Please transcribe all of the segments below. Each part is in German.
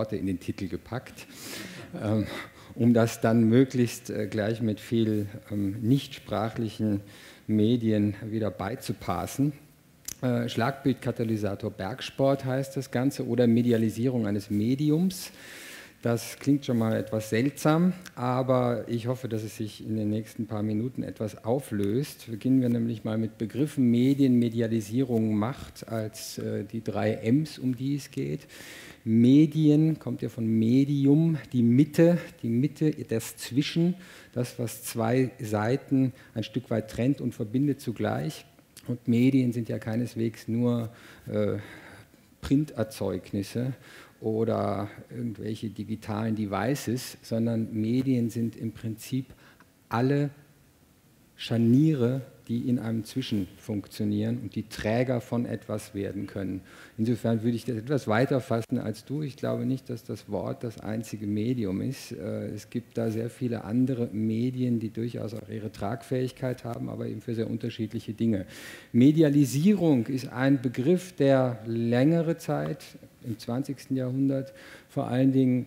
Worte in den Titel gepackt, ähm, um das dann möglichst äh, gleich mit viel ähm, nichtsprachlichen Medien wieder beizupassen. Äh, Schlagbildkatalysator Bergsport heißt das Ganze oder Medialisierung eines Mediums. Das klingt schon mal etwas seltsam, aber ich hoffe, dass es sich in den nächsten paar Minuten etwas auflöst. Beginnen wir nämlich mal mit Begriffen Medien, Medialisierung, Macht als äh, die drei M's, um die es geht. Medien kommt ja von Medium, die Mitte, die Mitte, das Zwischen, das, was zwei Seiten ein Stück weit trennt und verbindet zugleich. Und Medien sind ja keineswegs nur äh, Printerzeugnisse oder irgendwelche digitalen Devices, sondern Medien sind im Prinzip alle Scharniere, die in einem Zwischen funktionieren und die Träger von etwas werden können. Insofern würde ich das etwas weiter fassen als du. Ich glaube nicht, dass das Wort das einzige Medium ist. Äh, es gibt da sehr viele andere Medien, die durchaus auch ihre Tragfähigkeit haben, aber eben für sehr unterschiedliche Dinge. Medialisierung ist ein Begriff, der längere Zeit im 20. Jahrhundert vor allen Dingen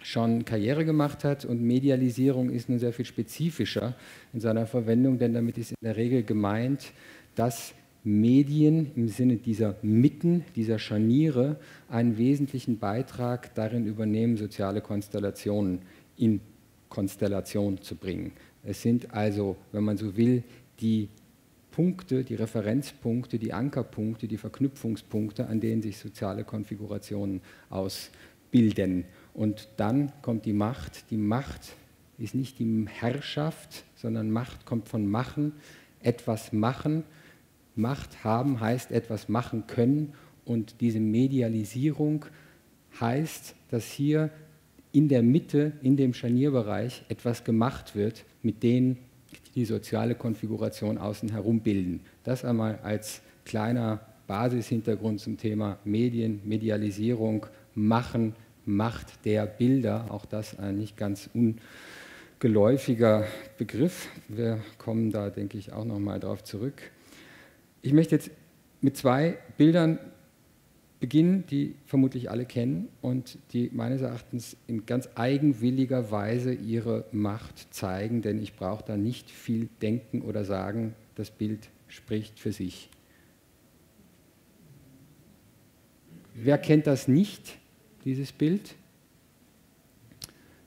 schon Karriere gemacht hat und Medialisierung ist nun sehr viel spezifischer in seiner Verwendung, denn damit ist in der Regel gemeint, dass Medien im Sinne dieser Mitten, dieser Scharniere einen wesentlichen Beitrag darin übernehmen, soziale Konstellationen in Konstellation zu bringen. Es sind also, wenn man so will, die Punkte, die Referenzpunkte, die Ankerpunkte, die Verknüpfungspunkte, an denen sich soziale Konfigurationen ausbilden. Und dann kommt die Macht. Die Macht ist nicht die Herrschaft, sondern Macht kommt von Machen, etwas machen. Macht haben heißt etwas machen können. Und diese Medialisierung heißt, dass hier in der Mitte, in dem Scharnierbereich, etwas gemacht wird mit den die soziale Konfiguration außen herum bilden. Das einmal als kleiner Basishintergrund zum Thema Medien, Medialisierung, Machen, Macht der Bilder. Auch das ein nicht ganz ungeläufiger Begriff. Wir kommen da, denke ich, auch nochmal drauf zurück. Ich möchte jetzt mit zwei Bildern beginnen, die vermutlich alle kennen und die meines Erachtens in ganz eigenwilliger Weise ihre Macht zeigen, denn ich brauche da nicht viel denken oder sagen, das Bild spricht für sich. Wer kennt das nicht, dieses Bild?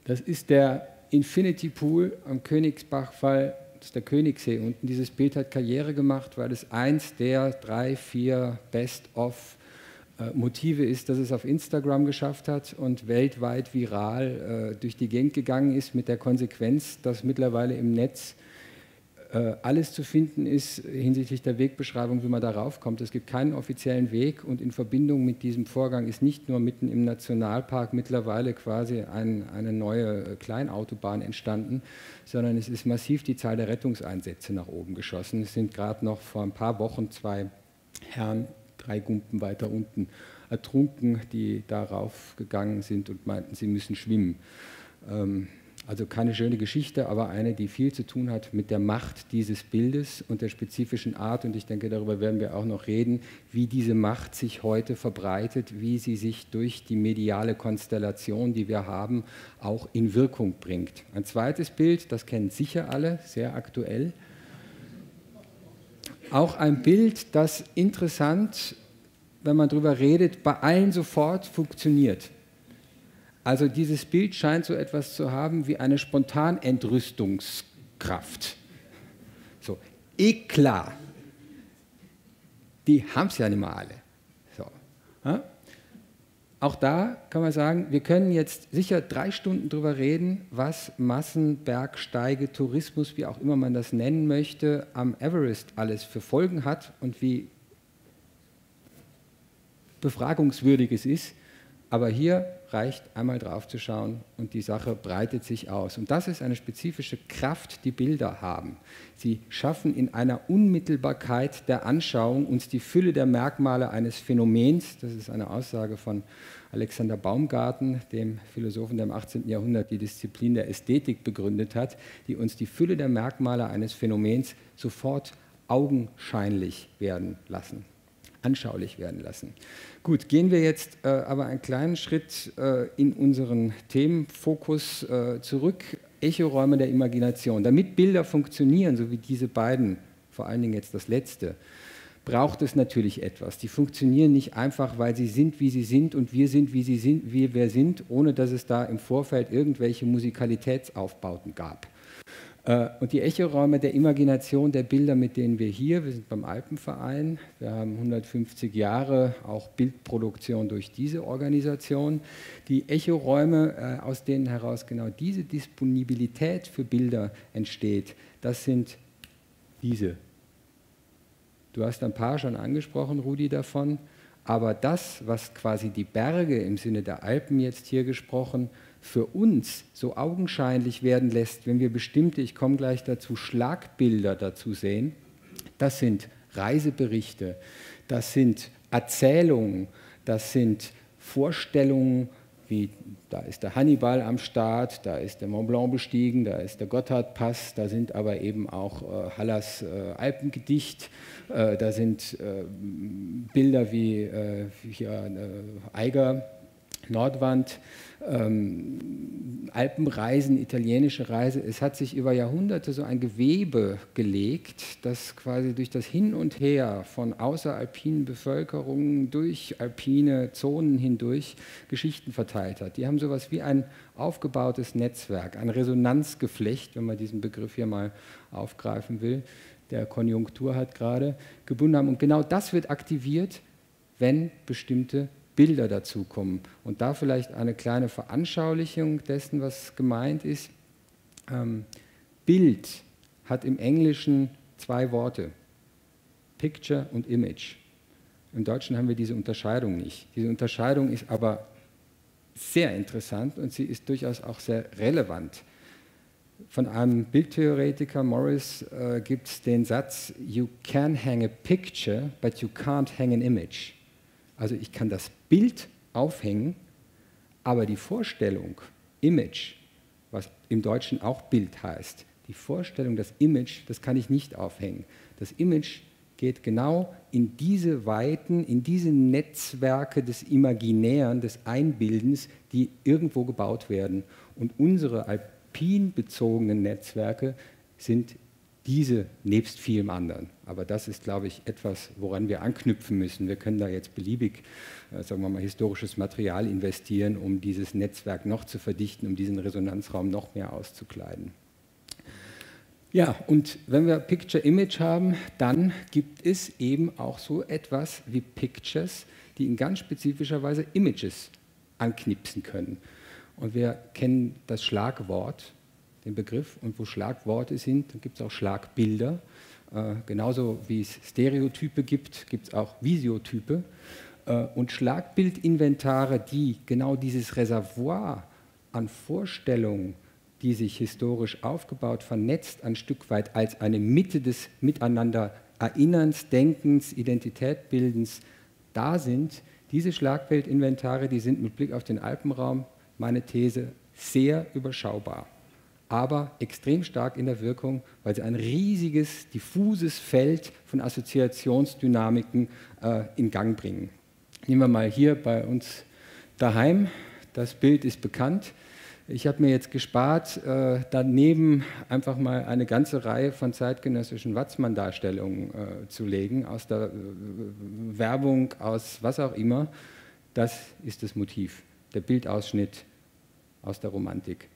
Das ist der Infinity Pool am Königsbachfall, das ist der Königssee unten. Dieses Bild hat Karriere gemacht, weil es eins der drei, vier Best-of äh, Motive ist, dass es auf Instagram geschafft hat und weltweit viral äh, durch die Gegend gegangen ist, mit der Konsequenz, dass mittlerweile im Netz alles zu finden ist hinsichtlich der Wegbeschreibung, wie man darauf kommt. Es gibt keinen offiziellen Weg und in Verbindung mit diesem Vorgang ist nicht nur mitten im Nationalpark mittlerweile quasi ein, eine neue äh, Kleinautobahn entstanden, sondern es ist massiv die Zahl der Rettungseinsätze nach oben geschossen. Es sind gerade noch vor ein paar Wochen zwei Herren drei Gumpen weiter unten ertrunken, die darauf gegangen sind und meinten, sie müssen schwimmen. Ähm, also keine schöne Geschichte, aber eine, die viel zu tun hat mit der Macht dieses Bildes und der spezifischen Art. Und ich denke, darüber werden wir auch noch reden, wie diese Macht sich heute verbreitet, wie sie sich durch die mediale Konstellation, die wir haben, auch in Wirkung bringt. Ein zweites Bild, das kennen sicher alle, sehr aktuell, auch ein Bild, das interessant, wenn man darüber redet, bei allen sofort funktioniert. Also dieses Bild scheint so etwas zu haben wie eine Spontanentrüstungskraft. So, eh klar, die haben es ja nicht mehr alle. So, ja? Auch da kann man sagen, wir können jetzt sicher drei Stunden darüber reden, was Massenbergsteige, Tourismus, wie auch immer man das nennen möchte, am Everest alles für Folgen hat und wie befragungswürdig es ist. Aber hier reicht einmal drauf zu schauen und die Sache breitet sich aus. Und das ist eine spezifische Kraft, die Bilder haben. Sie schaffen in einer Unmittelbarkeit der Anschauung uns die Fülle der Merkmale eines Phänomens. Das ist eine Aussage von Alexander Baumgarten, dem Philosophen, der im 18. Jahrhundert die Disziplin der Ästhetik begründet hat, die uns die Fülle der Merkmale eines Phänomens sofort augenscheinlich werden lassen. Anschaulich werden lassen. Gut, gehen wir jetzt äh, aber einen kleinen Schritt äh, in unseren Themenfokus äh, zurück. Echoräume der Imagination. Damit Bilder funktionieren, so wie diese beiden, vor allen Dingen jetzt das letzte, braucht es natürlich etwas. Die funktionieren nicht einfach, weil sie sind, wie sie sind und wir sind, wie sie sind, wie wir sind, ohne dass es da im Vorfeld irgendwelche Musikalitätsaufbauten gab. Äh, und die Echoräume der Imagination der Bilder, mit denen wir hier, wir sind beim Alpenverein, wir haben 150 Jahre auch Bildproduktion durch diese Organisation. Die Echoräume, äh, aus denen heraus genau diese Disponibilität für Bilder entsteht, das sind diese. Du hast ein paar schon angesprochen, Rudi, davon. Aber das, was quasi die Berge im Sinne der Alpen jetzt hier gesprochen, für uns so augenscheinlich werden lässt, wenn wir bestimmte, ich komme gleich dazu, Schlagbilder dazu sehen, das sind Reiseberichte, das sind Erzählungen, das sind Vorstellungen, wie da ist der Hannibal am Start, da ist der Mont Blanc bestiegen, da ist der Gotthardpass, da sind aber eben auch äh, Hallers äh, Alpengedicht, äh, da sind äh, Bilder wie äh, hier äh, Eiger, Nordwand, ähm, Alpenreisen, italienische Reise. Es hat sich über Jahrhunderte so ein Gewebe gelegt, das quasi durch das Hin und Her von außeralpinen Bevölkerungen durch alpine Zonen hindurch Geschichten verteilt hat. Die haben so etwas wie ein aufgebautes Netzwerk, ein Resonanzgeflecht, wenn man diesen Begriff hier mal aufgreifen will, der Konjunktur hat gerade gebunden haben. Und genau das wird aktiviert, wenn bestimmte Bilder dazukommen. Und da vielleicht eine kleine Veranschaulichung dessen, was gemeint ist. Ähm, Bild hat im Englischen zwei Worte, Picture und Image. Im Deutschen haben wir diese Unterscheidung nicht. Diese Unterscheidung ist aber sehr interessant und sie ist durchaus auch sehr relevant. Von einem Bildtheoretiker, Morris, äh, gibt es den Satz, You can hang a picture, but you can't hang an image. Also ich kann das Bild aufhängen, aber die Vorstellung, Image, was im Deutschen auch Bild heißt, die Vorstellung, das Image, das kann ich nicht aufhängen. Das Image geht genau in diese Weiten, in diese Netzwerke des Imaginären, des Einbildens, die irgendwo gebaut werden. Und unsere alpin bezogenen Netzwerke sind diese nebst vielem anderen. Aber das ist, glaube ich, etwas, woran wir anknüpfen müssen. Wir können da jetzt beliebig, äh, sagen wir mal, historisches Material investieren, um dieses Netzwerk noch zu verdichten, um diesen Resonanzraum noch mehr auszukleiden. Ja, und wenn wir Picture Image haben, dann gibt es eben auch so etwas wie Pictures, die in ganz spezifischer Weise Images anknipsen können. Und wir kennen das Schlagwort den Begriff. Und wo Schlagworte sind, dann gibt es auch Schlagbilder. Äh, genauso wie es Stereotype gibt, gibt es auch Visiotype. Äh, und Schlagbildinventare, die genau dieses Reservoir an Vorstellungen, die sich historisch aufgebaut, vernetzt, ein Stück weit als eine Mitte des Miteinander Erinnerns, Denkens, Identitätbildens da sind. Diese Schlagbildinventare, die sind mit Blick auf den Alpenraum, meine These, sehr überschaubar aber extrem stark in der Wirkung, weil sie ein riesiges, diffuses Feld von Assoziationsdynamiken äh, in Gang bringen. Nehmen wir mal hier bei uns daheim. Das Bild ist bekannt. Ich habe mir jetzt gespart, äh, daneben einfach mal eine ganze Reihe von zeitgenössischen Watzmann-Darstellungen äh, zu legen, aus der äh, Werbung, aus was auch immer. Das ist das Motiv, der Bildausschnitt aus der Romantik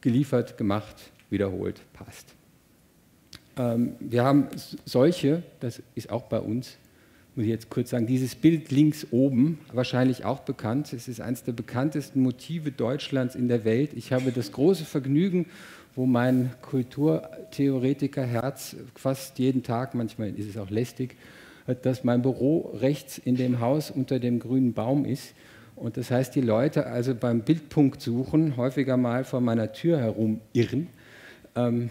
geliefert, gemacht, wiederholt, passt. Ähm, wir haben solche, das ist auch bei uns, muss ich jetzt kurz sagen, dieses Bild links oben, wahrscheinlich auch bekannt. Es ist eines der bekanntesten Motive Deutschlands in der Welt. Ich habe das große Vergnügen, wo mein Kulturtheoretiker-Herz fast jeden Tag, manchmal ist es auch lästig, dass mein Büro rechts in dem Haus unter dem grünen Baum ist. Und das heißt, die Leute also beim Bildpunkt suchen häufiger mal vor meiner Tür herum irren. Ähm,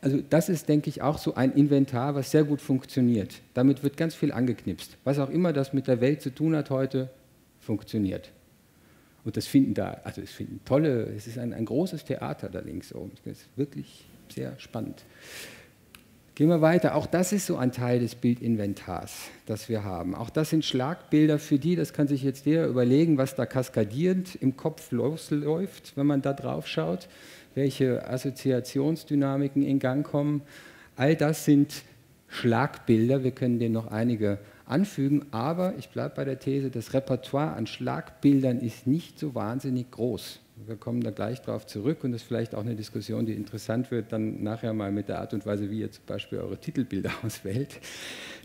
also das ist, denke ich, auch so ein Inventar, was sehr gut funktioniert. Damit wird ganz viel angeknipst. Was auch immer das mit der Welt zu tun hat heute, funktioniert. Und das finden da, also es finden tolle, es ist ein, ein großes Theater da links oben. Das ist wirklich sehr spannend. Gehen wir weiter. Auch das ist so ein Teil des Bildinventars, das wir haben. Auch das sind Schlagbilder für die, das kann sich jetzt jeder überlegen, was da kaskadierend im Kopf losläuft, wenn man da drauf schaut, welche Assoziationsdynamiken in Gang kommen. All das sind Schlagbilder. Wir können denen noch einige anfügen, aber ich bleibe bei der These, das Repertoire an Schlagbildern ist nicht so wahnsinnig groß. Wir kommen da gleich darauf zurück und das ist vielleicht auch eine Diskussion, die interessant wird, dann nachher mal mit der Art und Weise, wie ihr zum Beispiel eure Titelbilder auswählt.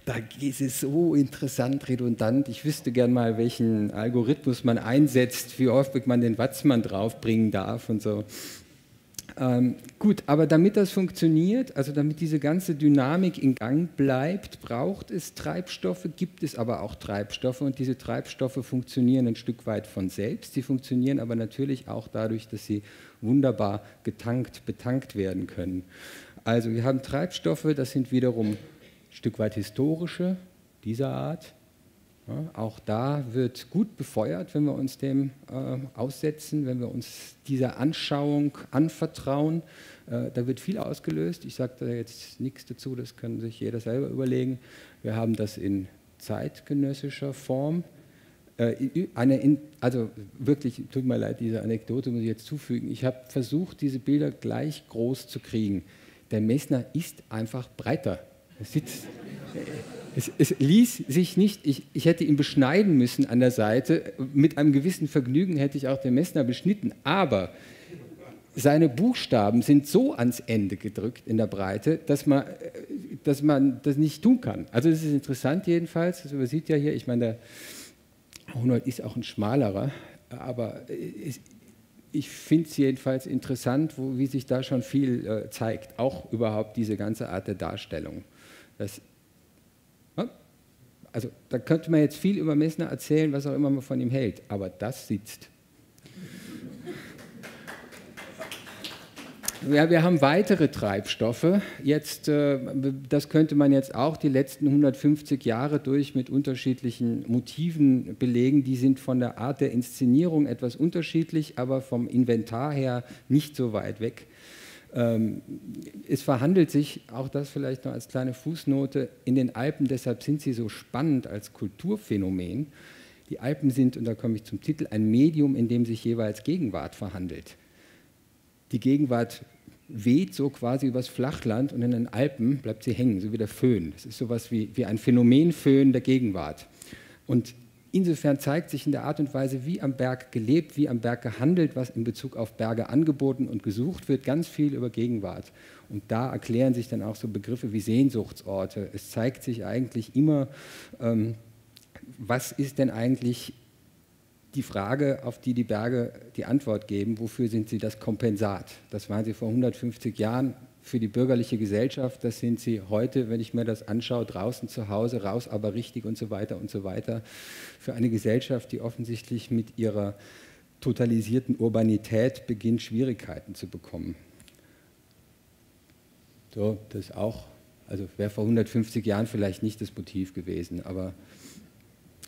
Da ist es so interessant, redundant. Ich wüsste gern mal, welchen Algorithmus man einsetzt, wie häufig man den Watzmann draufbringen darf und so. Ähm, gut, aber damit das funktioniert, also damit diese ganze Dynamik in Gang bleibt, braucht es Treibstoffe, gibt es aber auch Treibstoffe und diese Treibstoffe funktionieren ein Stück weit von selbst. Sie funktionieren aber natürlich auch dadurch, dass sie wunderbar getankt, betankt werden können. Also wir haben Treibstoffe, das sind wiederum ein Stück weit historische dieser Art. Auch da wird gut befeuert, wenn wir uns dem äh, aussetzen, wenn wir uns dieser Anschauung anvertrauen. Äh, da wird viel ausgelöst. Ich sage da jetzt nichts dazu, das kann sich jeder selber überlegen. Wir haben das in zeitgenössischer Form. Äh, eine in, also wirklich, tut mir leid, diese Anekdote muss ich jetzt zufügen. Ich habe versucht, diese Bilder gleich groß zu kriegen. Der Messner ist einfach breiter. Er sitzt es, es, ließ sich nicht, ich, ich, hätte ihn beschneiden müssen an der Seite. Mit einem gewissen Vergnügen hätte ich auch den Messner beschnitten. Aber seine Buchstaben sind so ans Ende gedrückt in der Breite, dass man, dass man das nicht tun kann. Also das ist interessant jedenfalls. Das übersieht ja hier, ich meine, der 100 ist auch ein schmalerer, aber es, ich finde es jedenfalls interessant, wo, wie sich da schon viel äh, zeigt. Auch überhaupt diese ganze Art der Darstellung. Das also da könnte man jetzt viel über Messner erzählen, was auch immer man von ihm hält, aber das sitzt. Ja, wir haben weitere Treibstoffe. Jetzt, äh, das könnte man jetzt auch die letzten 150 Jahre durch mit unterschiedlichen Motiven belegen. Die sind von der Art der Inszenierung etwas unterschiedlich, aber vom Inventar her nicht so weit weg. Ähm, es verhandelt sich, auch das vielleicht noch als kleine Fußnote, in den Alpen, deshalb sind sie so spannend als Kulturphänomen. Die Alpen sind, und da komme ich zum Titel, ein Medium, in dem sich jeweils Gegenwart verhandelt. Die Gegenwart weht so quasi übers Flachland und in den Alpen bleibt sie hängen, so wie der Föhn. Das ist sowas wie, wie ein Phänomenföhn der Gegenwart. Und Insofern zeigt sich in der Art und Weise, wie am Berg gelebt, wie am Berg gehandelt, was in Bezug auf Berge angeboten und gesucht wird, ganz viel über Gegenwart. Und da erklären sich dann auch so Begriffe wie Sehnsuchtsorte. Es zeigt sich eigentlich immer, ähm, was ist denn eigentlich die Frage, auf die die Berge die Antwort geben, wofür sind sie das Kompensat? Das waren sie vor 150 Jahren für die bürgerliche Gesellschaft, das sind sie heute, wenn ich mir das anschaue, draußen zu Hause, raus aber richtig und so weiter und so weiter. Für eine Gesellschaft, die offensichtlich mit ihrer totalisierten Urbanität beginnt, Schwierigkeiten zu bekommen. So, das auch, also wäre vor 150 Jahren vielleicht nicht das Motiv gewesen, aber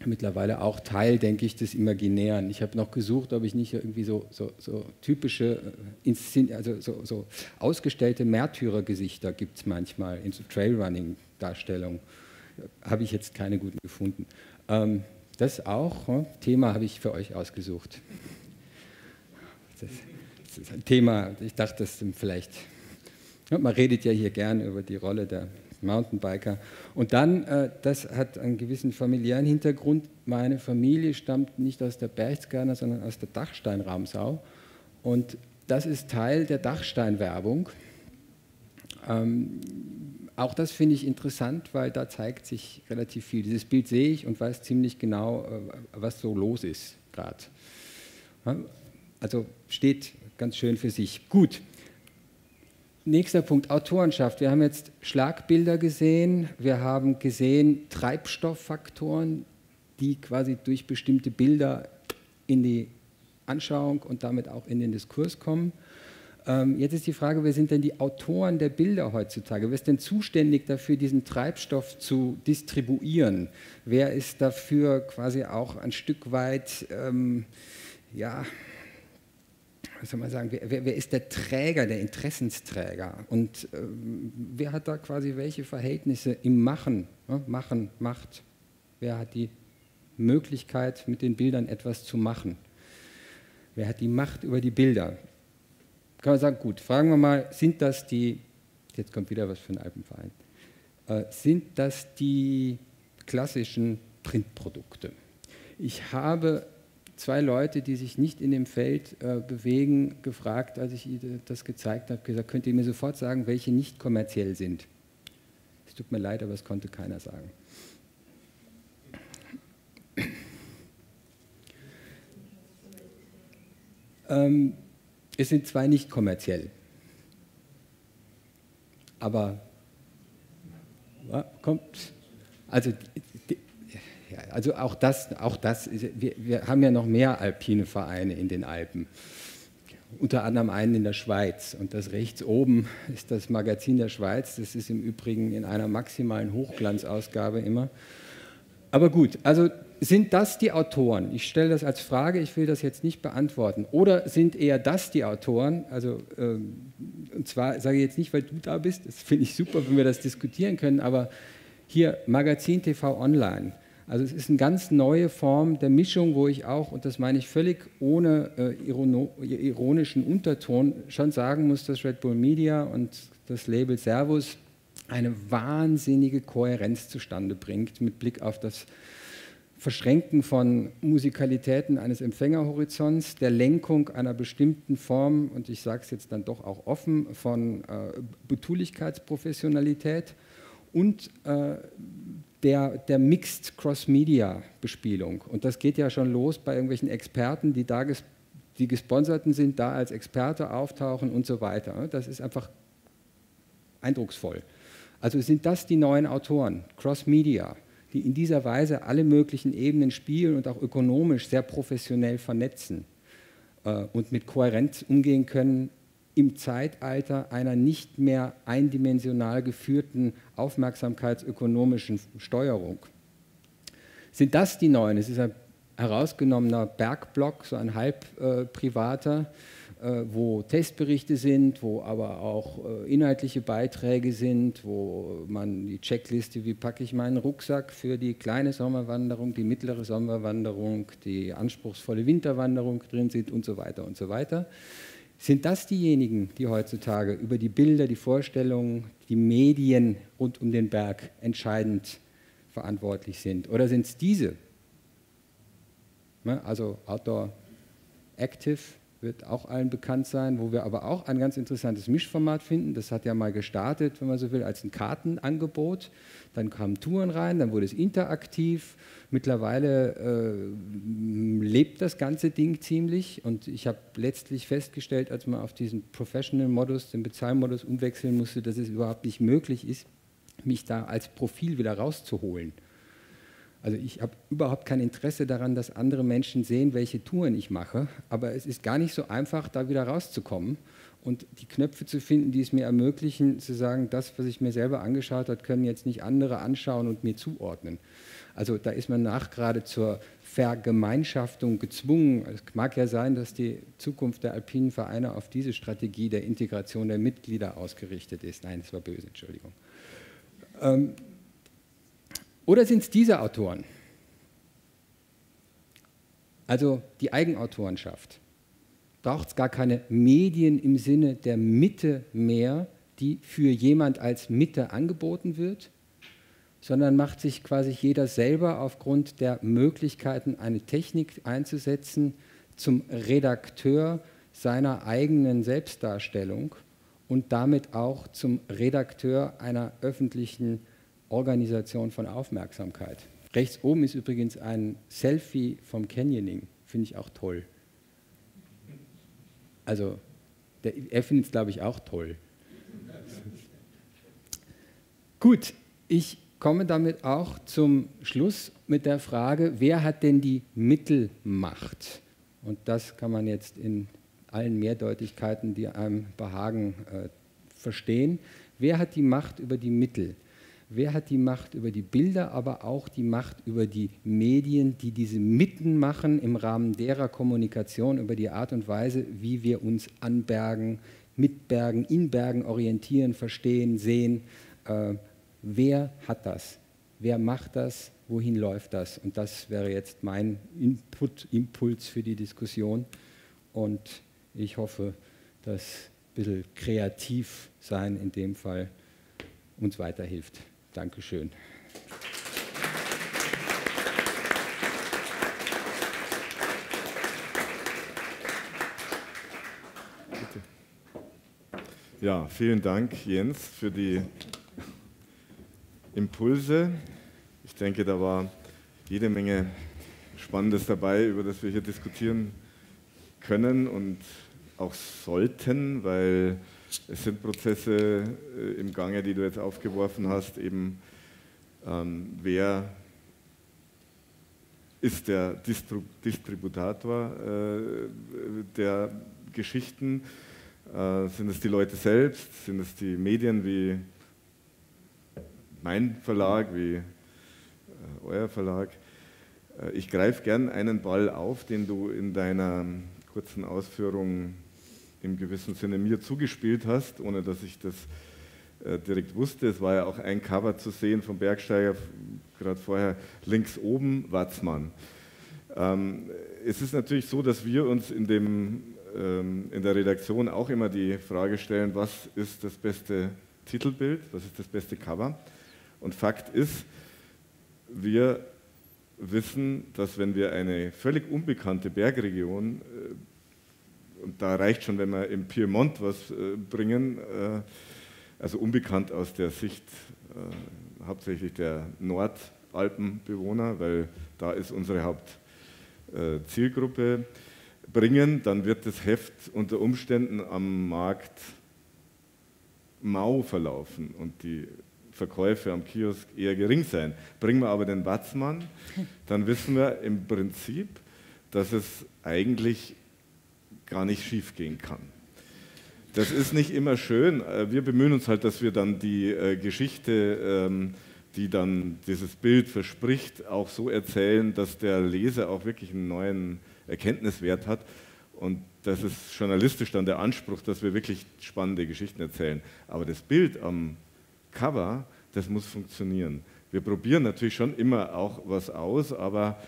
mittlerweile auch Teil, denke ich, des Imaginären. Ich habe noch gesucht, ob ich nicht irgendwie so, so, so typische, äh, also so, so ausgestellte Märtyrergesichter gibt es manchmal in so Trailrunning-Darstellungen. Habe ich jetzt keine guten gefunden. Ähm, das auch, Thema habe ich für euch ausgesucht. Das, das ist ein Thema, ich dachte, das vielleicht, man redet ja hier gern über die Rolle der Mountainbiker. Und dann, äh, das hat einen gewissen familiären Hintergrund. Meine Familie stammt nicht aus der Berchtesgadener, sondern aus der Dachstein-Ramsau. Und das ist Teil der Dachsteinwerbung. Ähm, auch das finde ich interessant, weil da zeigt sich relativ viel. Dieses Bild sehe ich und weiß ziemlich genau, äh, was so los ist gerade. Also steht ganz schön für sich. Gut, Nächster Punkt, Autorenschaft. Wir haben jetzt Schlagbilder gesehen, wir haben gesehen Treibstofffaktoren, die quasi durch bestimmte Bilder in die Anschauung und damit auch in den Diskurs kommen. Ähm, jetzt ist die Frage, wer sind denn die Autoren der Bilder heutzutage? Wer ist denn zuständig dafür, diesen Treibstoff zu distribuieren? Wer ist dafür quasi auch ein Stück weit, ähm, ja, was soll man sagen, wer, wer, wer, ist der Träger, der Interessensträger und äh, wer hat da quasi welche Verhältnisse im Machen, ne? Machen, Macht, wer hat die Möglichkeit, mit den Bildern etwas zu machen, wer hat die Macht über die Bilder. Kann man sagen, gut, fragen wir mal, sind das die, jetzt kommt wieder was für ein Alpenverein, äh, sind das die klassischen Printprodukte? Ich habe zwei Leute, die sich nicht in dem Feld äh, bewegen, gefragt, als ich ihnen das gezeigt habe, gesagt, könnt ihr mir sofort sagen, welche nicht kommerziell sind? Es tut mir leid, aber es konnte keiner sagen. Ähm, es sind zwei nicht kommerziell. Aber ja, kommt, also also auch das, auch das wir, wir, haben ja noch mehr alpine Vereine in den Alpen. Unter anderem einen in der Schweiz. Und das rechts oben ist das Magazin der Schweiz. Das ist im Übrigen in einer maximalen Hochglanzausgabe immer. Aber gut, also sind das die Autoren? Ich stelle das als Frage, ich will das jetzt nicht beantworten. Oder sind eher das die Autoren? Also, ähm, und zwar sage ich jetzt nicht, weil du da bist, das finde ich super, wenn wir das diskutieren können, aber hier Magazin TV Online. Also es ist eine ganz neue Form der Mischung, wo ich auch, und das meine ich völlig ohne äh, ironischen Unterton, schon sagen muss, dass Red Bull Media und das Label Servus eine wahnsinnige Kohärenz zustande bringt mit Blick auf das Verschränken von Musikalitäten eines Empfängerhorizonts, der Lenkung einer bestimmten Form, und ich sage es jetzt dann doch auch offen, von äh, Betulichkeitsprofessionalität und äh, der, der Mixed Cross-Media-Bespielung. Und das geht ja schon los bei irgendwelchen Experten, die da ges die gesponserten sind, da als Experte auftauchen und so weiter. Das ist einfach eindrucksvoll. Also sind das die neuen Autoren, Cross-Media, die in dieser Weise alle möglichen Ebenen spielen und auch ökonomisch sehr professionell vernetzen äh, und mit Kohärenz umgehen können im Zeitalter einer nicht mehr eindimensional geführten aufmerksamkeitsökonomischen Steuerung. Sind das die neuen? Es ist ein herausgenommener Bergblock, so ein halb äh, privater, äh, wo Testberichte sind, wo aber auch äh, inhaltliche Beiträge sind, wo man die Checkliste, wie packe ich meinen Rucksack für die kleine Sommerwanderung, die mittlere Sommerwanderung, die anspruchsvolle Winterwanderung drin sind und so weiter und so weiter. Sind das diejenigen, die heutzutage über die Bilder, die Vorstellungen, die Medien rund um den Berg entscheidend verantwortlich sind? Oder sind es diese? Ne, also Outdoor Active wird auch allen bekannt sein, wo wir aber auch ein ganz interessantes Mischformat finden. Das hat ja mal gestartet, wenn man so will, als ein Kartenangebot. Dann kamen Touren rein, dann wurde es interaktiv Mittlerweile äh, lebt das ganze Ding ziemlich und ich habe letztlich festgestellt, als man auf diesen Professional-Modus, den Bezahlmodus umwechseln musste, dass es überhaupt nicht möglich ist, mich da als Profil wieder rauszuholen. Also ich habe überhaupt kein Interesse daran, dass andere Menschen sehen, welche Touren ich mache, aber es ist gar nicht so einfach, da wieder rauszukommen und die Knöpfe zu finden, die es mir ermöglichen, zu sagen, das, was ich mir selber angeschaut habe, können jetzt nicht andere anschauen und mir zuordnen. Also da ist man nach gerade zur Vergemeinschaftung gezwungen. Es mag ja sein, dass die Zukunft der alpinen Vereine auf diese Strategie der Integration der Mitglieder ausgerichtet ist. Nein, das war böse, Entschuldigung. Ähm, oder sind es diese Autoren? Also die Eigenautorenschaft. Braucht es gar keine Medien im Sinne der Mitte mehr, die für jemand als Mitte angeboten wird, sondern macht sich quasi jeder selber aufgrund der Möglichkeiten, eine Technik einzusetzen, zum Redakteur seiner eigenen Selbstdarstellung und damit auch zum Redakteur einer öffentlichen Organisation von Aufmerksamkeit. Rechts oben ist übrigens ein Selfie vom Canyoning, finde ich auch toll. Also, der, er findet es, glaube ich, auch toll. Gut, ich komme damit auch zum Schluss mit der Frage, wer hat denn die Mittelmacht? Und das kann man jetzt in allen Mehrdeutigkeiten, die einem behagen, äh, verstehen. Wer hat die Macht über die Mittel? Wer hat die Macht über die Bilder, aber auch die Macht über die Medien, die diese Mitten machen im Rahmen derer Kommunikation, über die Art und Weise, wie wir uns an Bergen, mit Bergen, in Bergen orientieren, verstehen, sehen. Äh, wer hat das? Wer macht das? Wohin läuft das? Und das wäre jetzt mein Input, Impuls für die Diskussion. Und ich hoffe, dass ein bisschen kreativ sein in dem Fall uns weiterhilft. Dankeschön. Ja, vielen Dank, Jens, für die Impulse. Ich denke, da war jede Menge Spannendes dabei, über das wir hier diskutieren können und auch sollten, weil es sind Prozesse äh, im Gange, die du jetzt aufgeworfen hast, eben ähm, wer ist der Distru Distributator äh, der Geschichten? Äh, sind es die Leute selbst? Sind es die Medien wie mein Verlag, wie äh, euer Verlag? Äh, ich greife gern einen Ball auf, den du in deiner kurzen Ausführung im gewissen Sinne mir zugespielt hast, ohne dass ich das äh, direkt wusste. Es war ja auch ein Cover zu sehen vom Bergsteiger, gerade vorher links oben, Watzmann. Ähm, es ist natürlich so, dass wir uns in, dem, ähm, in der Redaktion auch immer die Frage stellen, was ist das beste Titelbild, was ist das beste Cover. Und Fakt ist, wir wissen, dass wenn wir eine völlig unbekannte Bergregion äh, und da reicht schon, wenn wir im Piemont was äh, bringen, äh, also unbekannt aus der Sicht äh, hauptsächlich der Nordalpenbewohner, weil da ist unsere Hauptzielgruppe, bringen, dann wird das Heft unter Umständen am Markt mau verlaufen und die Verkäufe am Kiosk eher gering sein. Bringen wir aber den Watzmann, dann wissen wir im Prinzip, dass es eigentlich gar nicht schief gehen kann. Das ist nicht immer schön. Äh, wir bemühen uns halt, dass wir dann die äh, Geschichte, ähm, die dann dieses Bild verspricht, auch so erzählen, dass der Leser auch wirklich einen neuen Erkenntniswert hat. Und das ist journalistisch dann der Anspruch, dass wir wirklich spannende Geschichten erzählen. Aber das Bild am Cover, das muss funktionieren. Wir probieren natürlich schon immer auch was aus, aber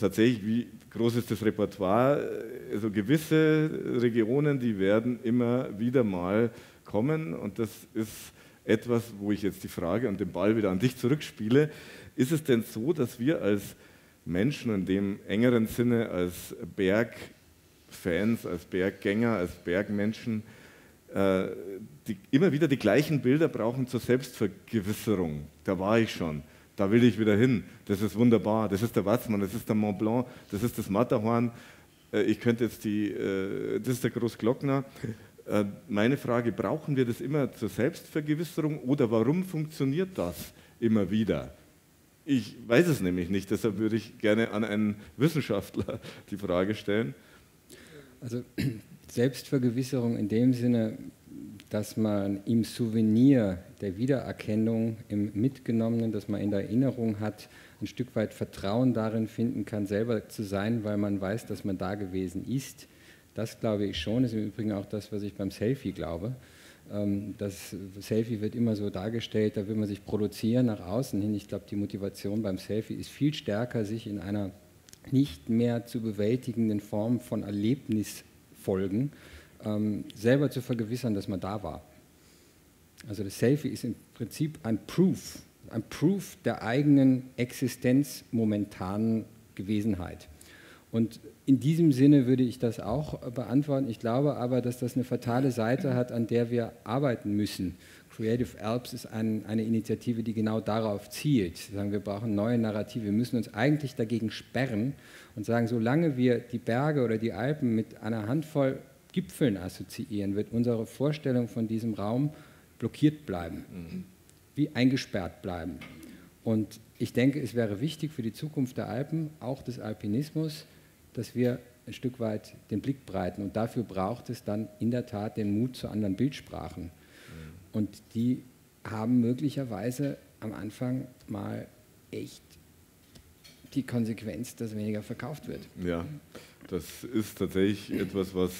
tatsächlich, wie groß ist das Repertoire? Also gewisse Regionen, die werden immer wieder mal kommen und das ist etwas, wo ich jetzt die Frage und den Ball wieder an dich zurückspiele. Ist es denn so, dass wir als Menschen in dem engeren Sinne als Bergfans, als Berggänger, als Bergmenschen äh, die, immer wieder die gleichen Bilder brauchen zur Selbstvergewisserung? Da war ich schon da will ich wieder hin. Das ist wunderbar. Das ist der Watzmann, das ist der Mont Blanc, das ist das Matterhorn. Äh, ich könnte jetzt die, äh, das ist der Großglockner. Äh, meine Frage, brauchen wir das immer zur Selbstvergewisserung oder warum funktioniert das immer wieder? Ich weiß es nämlich nicht, deshalb würde ich gerne an einen Wissenschaftler die Frage stellen. Also Selbstvergewisserung in dem Sinne dass man im Souvenir der Wiedererkennung, im Mitgenommenen, dass man in der Erinnerung hat, ein Stück weit Vertrauen darin finden kann, selber zu sein, weil man weiß, dass man da gewesen ist. Das glaube ich schon, das ist im Übrigen auch das, was ich beim Selfie glaube. Ähm, das Selfie wird immer so dargestellt, da will man sich produzieren nach außen hin. Ich glaube, die Motivation beim Selfie ist viel stärker, sich in einer nicht mehr zu bewältigenden Form von Erlebnisfolgen ähm, selber zu vergewissern, dass man da war. Also das Selfie ist im Prinzip ein Proof, ein Proof der eigenen Existenz momentanen Gewesenheit. Und in diesem Sinne würde ich das auch beantworten. Ich glaube aber, dass das eine fatale Seite hat, an der wir arbeiten müssen. Creative Alps ist ein, eine Initiative, die genau darauf zielt. Sagen, wir brauchen neue Narrative. Wir müssen uns eigentlich dagegen sperren und sagen, solange wir die Berge oder die Alpen mit einer Handvoll Gipfeln assoziieren, wird unsere Vorstellung von diesem Raum blockiert bleiben, mhm. wie eingesperrt bleiben. Und ich denke, es wäre wichtig für die Zukunft der Alpen, auch des Alpinismus, dass wir ein Stück weit den Blick breiten. Und dafür braucht es dann in der Tat den Mut zu anderen Bildsprachen. Mhm. Und die haben möglicherweise am Anfang mal echt die Konsequenz, dass weniger verkauft wird. Ja, das ist tatsächlich etwas, was.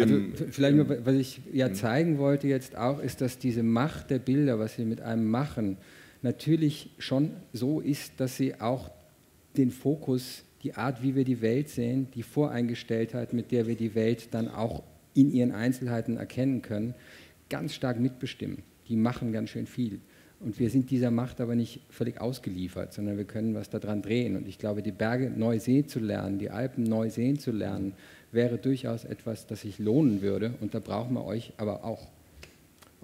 Also vielleicht nur, was ich ja zeigen wollte jetzt auch, ist, dass diese Macht der Bilder, was wir mit einem machen, natürlich schon so ist, dass sie auch den Fokus, die Art, wie wir die Welt sehen, die Voreingestelltheit, mit der wir die Welt dann auch in ihren Einzelheiten erkennen können, ganz stark mitbestimmen. Die machen ganz schön viel. Und wir sind dieser Macht aber nicht völlig ausgeliefert, sondern wir können was daran drehen. Und ich glaube, die Berge neu sehen zu lernen, die Alpen neu sehen zu lernen, wäre durchaus etwas, das sich lohnen würde. Und da brauchen wir euch aber auch.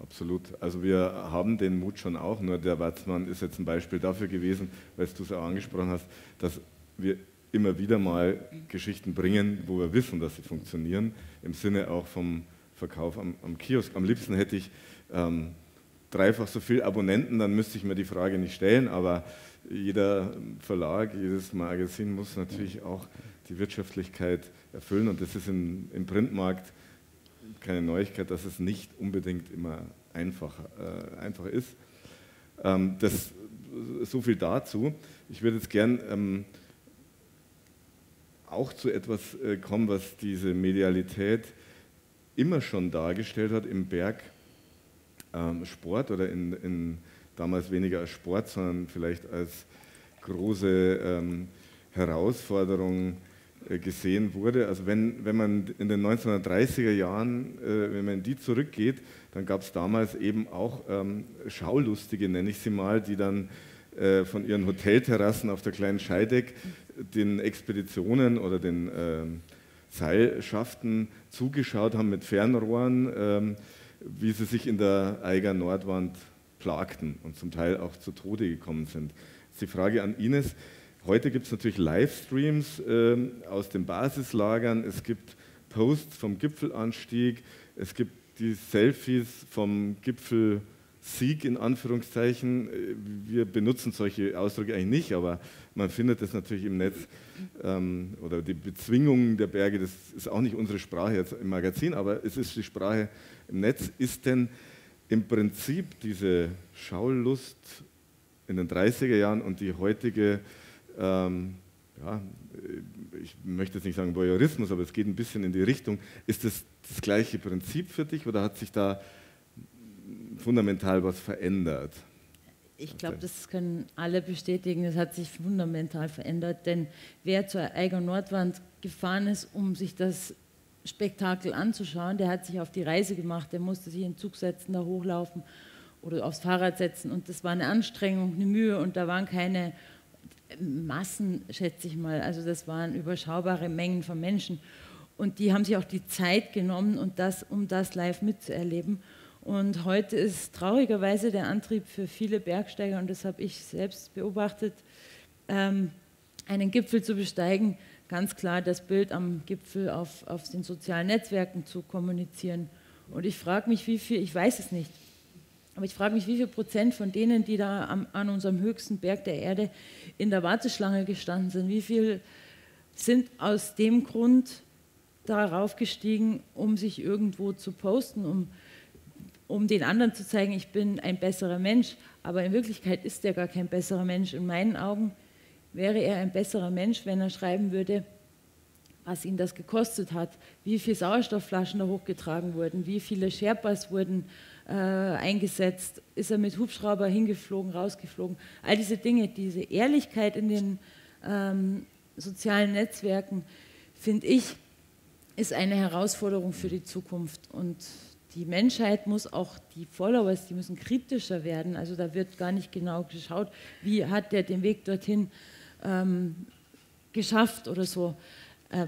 Absolut. Also wir haben den Mut schon auch, nur der Watzmann ist jetzt ein Beispiel dafür gewesen, weil du es auch angesprochen hast, dass wir immer wieder mal Geschichten bringen, wo wir wissen, dass sie funktionieren, im Sinne auch vom Verkauf am, am Kiosk. Am liebsten hätte ich ähm, dreifach so viele Abonnenten, dann müsste ich mir die Frage nicht stellen, aber jeder Verlag, jedes Magazin muss natürlich auch die Wirtschaftlichkeit erfüllen und das ist in, im Printmarkt keine Neuigkeit, dass es nicht unbedingt immer einfach, äh, einfach ist. Ähm, das, so viel dazu. Ich würde jetzt gern ähm, auch zu etwas äh, kommen, was diese Medialität immer schon dargestellt hat im Bergsport ähm, oder in, in, damals weniger als Sport, sondern vielleicht als große ähm, Herausforderung gesehen wurde. Also wenn, wenn man in den 1930er Jahren, äh, wenn man in die zurückgeht, dann gab es damals eben auch ähm, Schaulustige, nenne ich sie mal, die dann äh, von ihren Hotelterrassen auf der kleinen Scheideck den Expeditionen oder den äh, Seilschaften zugeschaut haben mit Fernrohren, ähm, wie sie sich in der Eiger Nordwand plagten und zum Teil auch zu Tode gekommen sind. Jetzt die Frage an Ines. Heute gibt es natürlich Livestreams äh, aus den Basislagern, es gibt Posts vom Gipfelanstieg, es gibt die Selfies vom Gipfel Sieg in Anführungszeichen. Äh, wir benutzen solche Ausdrücke eigentlich nicht, aber man findet das natürlich im Netz. Ähm, oder die Bezwingung der Berge, das ist auch nicht unsere Sprache jetzt im Magazin, aber es ist die Sprache im Netz. Ist denn im Prinzip diese Schaulust in den 30er Jahren und die heutige, ähm, ja, ich möchte jetzt nicht sagen Voyeurismus, aber es geht ein bisschen in die Richtung, ist das das gleiche Prinzip für dich oder hat sich da fundamental was verändert? Ich glaube, das können alle bestätigen. Es hat sich fundamental verändert, denn wer zur Eiger Nordwand gefahren ist, um sich das Spektakel anzuschauen, der hat sich auf die Reise gemacht, der musste sich in den Zug setzen, da hochlaufen oder aufs Fahrrad setzen und das war eine Anstrengung, eine Mühe und da waren keine Massen, schätze ich mal. Also das waren überschaubare Mengen von Menschen und die haben sich auch die Zeit genommen, und das, um das live mitzuerleben. Und heute ist traurigerweise der Antrieb für viele Bergsteiger, und das habe ich selbst beobachtet, ähm, einen Gipfel zu besteigen, ganz klar das Bild am Gipfel auf, auf den sozialen Netzwerken zu kommunizieren. Und ich frage mich, wie viel, ich weiß es nicht, aber ich frage mich, wie viel Prozent von denen, die da am, an unserem höchsten Berg der Erde in der Warteschlange gestanden sind, wie viel sind aus dem Grund darauf gestiegen, um sich irgendwo zu posten, um um den anderen zu zeigen, ich bin ein besserer Mensch. Aber in Wirklichkeit ist er gar kein besserer Mensch. In meinen Augen wäre er ein besserer Mensch, wenn er schreiben würde, was ihn das gekostet hat, wie viele Sauerstoffflaschen da hochgetragen wurden, wie viele Sherpas wurden eingesetzt, ist er mit Hubschrauber hingeflogen, rausgeflogen. All diese Dinge, diese Ehrlichkeit in den ähm, sozialen Netzwerken, finde ich, ist eine Herausforderung für die Zukunft. Und die Menschheit muss auch, die Followers, die müssen kritischer werden. Also da wird gar nicht genau geschaut, wie hat der den Weg dorthin ähm, geschafft oder so. Äh,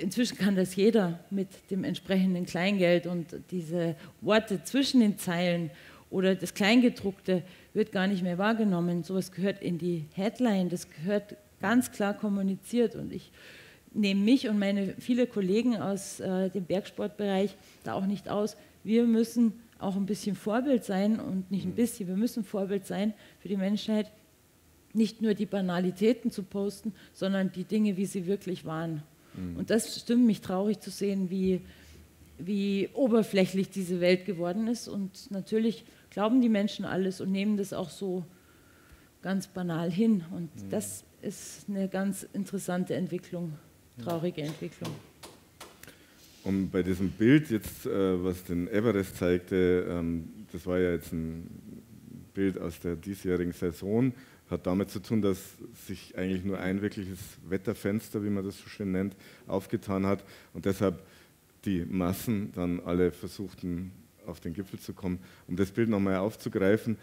inzwischen kann das jeder mit dem entsprechenden Kleingeld und diese Worte zwischen den Zeilen oder das Kleingedruckte wird gar nicht mehr wahrgenommen. Sowas gehört in die Headline, das gehört ganz klar kommuniziert und ich nehme mich und meine viele Kollegen aus äh, dem Bergsportbereich da auch nicht aus. Wir müssen auch ein bisschen Vorbild sein und nicht ein bisschen, wir müssen Vorbild sein für die Menschheit, nicht nur die Banalitäten zu posten, sondern die Dinge, wie sie wirklich waren. Mhm. Und das stimmt mich traurig zu sehen, wie wie oberflächlich diese Welt geworden ist. Und natürlich glauben die Menschen alles und nehmen das auch so ganz banal hin. Und mhm. das ist eine ganz interessante Entwicklung, traurige Entwicklung. Und bei diesem Bild jetzt, äh, was den Everest zeigte, ähm, das war ja jetzt ein Bild aus der diesjährigen Saison, hat damit zu tun, dass sich eigentlich nur ein wirkliches Wetterfenster, wie man das so schön nennt, aufgetan hat und deshalb die Massen dann alle versuchten, auf den Gipfel zu kommen. Um das Bild nochmal aufzugreifen,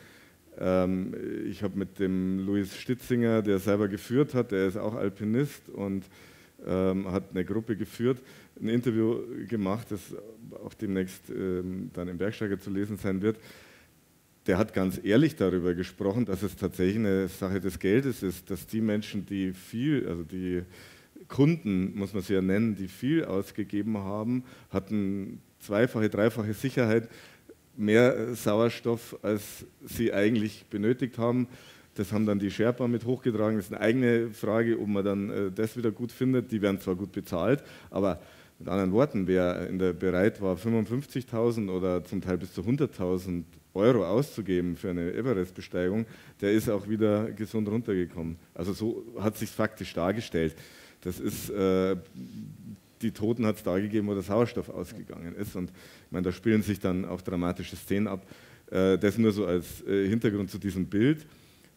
ähm, ich habe mit dem Louis Stitzinger, der selber geführt hat, der ist auch Alpinist und ähm, hat eine Gruppe geführt, ein Interview gemacht, das auch demnächst ähm, dann im Bergsteiger zu lesen sein wird. Der hat ganz ehrlich darüber gesprochen, dass es tatsächlich eine Sache des Geldes ist, dass die Menschen, die viel, also die Kunden, muss man sie ja nennen, die viel ausgegeben haben, hatten zweifache, dreifache Sicherheit, mehr Sauerstoff, als sie eigentlich benötigt haben. Das haben dann die Sherpa mit hochgetragen. Das ist eine eigene Frage, ob man dann äh, das wieder gut findet. Die werden zwar gut bezahlt, aber mit anderen Worten, wer in der bereit war, 55.000 oder zum Teil bis zu 100.000 Euro auszugeben für eine Everest-Besteigung, der ist auch wieder gesund runtergekommen. Also so hat sich faktisch dargestellt. Das ist, äh, die Toten hat es da gegeben, wo der Sauerstoff ausgegangen ist. Und ich meine, da spielen sich dann auch dramatische Szenen ab. Äh, das nur so als äh, Hintergrund zu diesem Bild.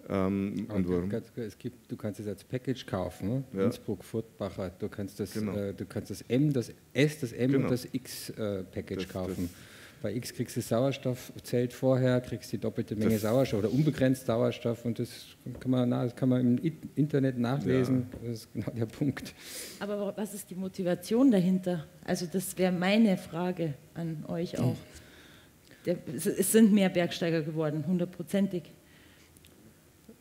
Ähm, und warum? Es gibt, du kannst es als Package kaufen, ne? ja. Innsbruck, Furtbacher. Du kannst das, genau. äh, du kannst das M, das S, das M genau. und das X äh, Package das, kaufen. Das bei X kriegst du Sauerstoffzelt vorher, kriegst die doppelte Menge das Sauerstoff oder unbegrenzt Sauerstoff und das kann man, das kann man im Internet nachlesen. Ja. Das ist genau der Punkt. Aber was ist die Motivation dahinter? Also das wäre meine Frage an euch auch. Der, es sind mehr Bergsteiger geworden, hundertprozentig.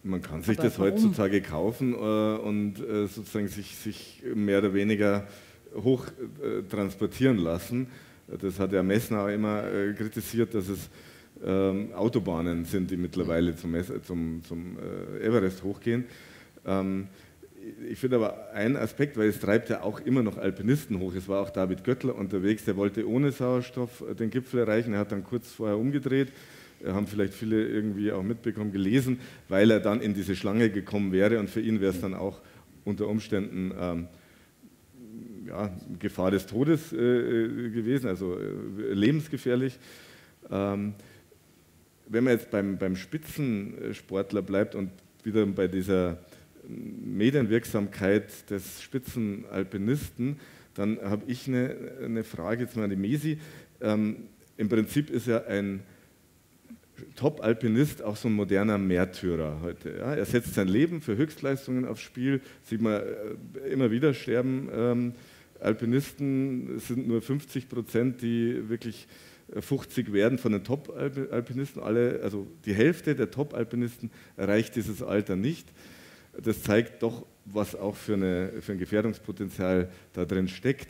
Man kann sich Aber das warum? heutzutage kaufen äh, und äh, sozusagen sich, sich mehr oder weniger hoch äh, transportieren lassen. Das hat der Messner auch immer äh, kritisiert, dass es ähm, Autobahnen sind, die mittlerweile zum, zum, zum äh, Everest hochgehen. Ähm, ich finde aber einen Aspekt, weil es treibt ja auch immer noch Alpinisten hoch. Es war auch David Göttler unterwegs, der wollte ohne Sauerstoff äh, den Gipfel erreichen. Er hat dann kurz vorher umgedreht. Haben vielleicht viele irgendwie auch mitbekommen, gelesen, weil er dann in diese Schlange gekommen wäre und für ihn wäre es dann auch unter Umständen ähm, ja, Gefahr des Todes äh, äh, gewesen, also äh, lebensgefährlich. Ähm, wenn man jetzt beim, beim Spitzensportler bleibt und wieder bei dieser Medienwirksamkeit des Spitzenalpinisten, dann habe ich eine, eine, Frage jetzt mal an die Mesi. Ähm, Im Prinzip ist ja ein Top-Alpinist auch so ein moderner Märtyrer heute. Ja? Er setzt sein Leben für Höchstleistungen aufs Spiel, sieht man immer wieder sterben. Ähm, Alpinisten sind nur 50 Prozent, die wirklich 50 äh, werden von den Top-Alpinisten. also die Hälfte der Top-Alpinisten erreicht dieses Alter nicht. Das zeigt doch, was auch für, eine, für ein Gefährdungspotenzial da drin steckt.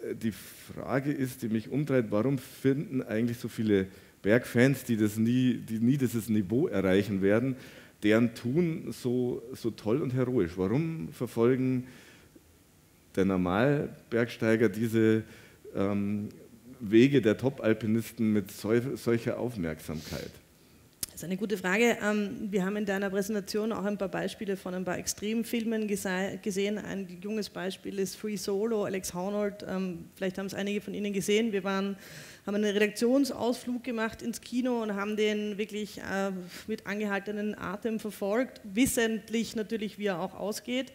Äh, die Frage ist, die mich umtreibt, warum finden eigentlich so viele Bergfans, die, das nie, die nie dieses Niveau erreichen werden, deren Tun so, so toll und heroisch? Warum verfolgen der Normalbergsteiger diese ähm, Wege der Top-Alpinisten mit solcher Aufmerksamkeit? Das ist eine gute Frage. Ähm, wir haben in deiner Präsentation auch ein paar Beispiele von ein paar Extremfilmen gesehen. Ein junges Beispiel ist Free Solo, Alex Honnold. Ähm, vielleicht haben es einige von Ihnen gesehen. Wir waren haben einen Redaktionsausflug gemacht ins Kino und haben den wirklich äh, mit angehaltenen Atem verfolgt, wissentlich natürlich, wie er auch ausgeht.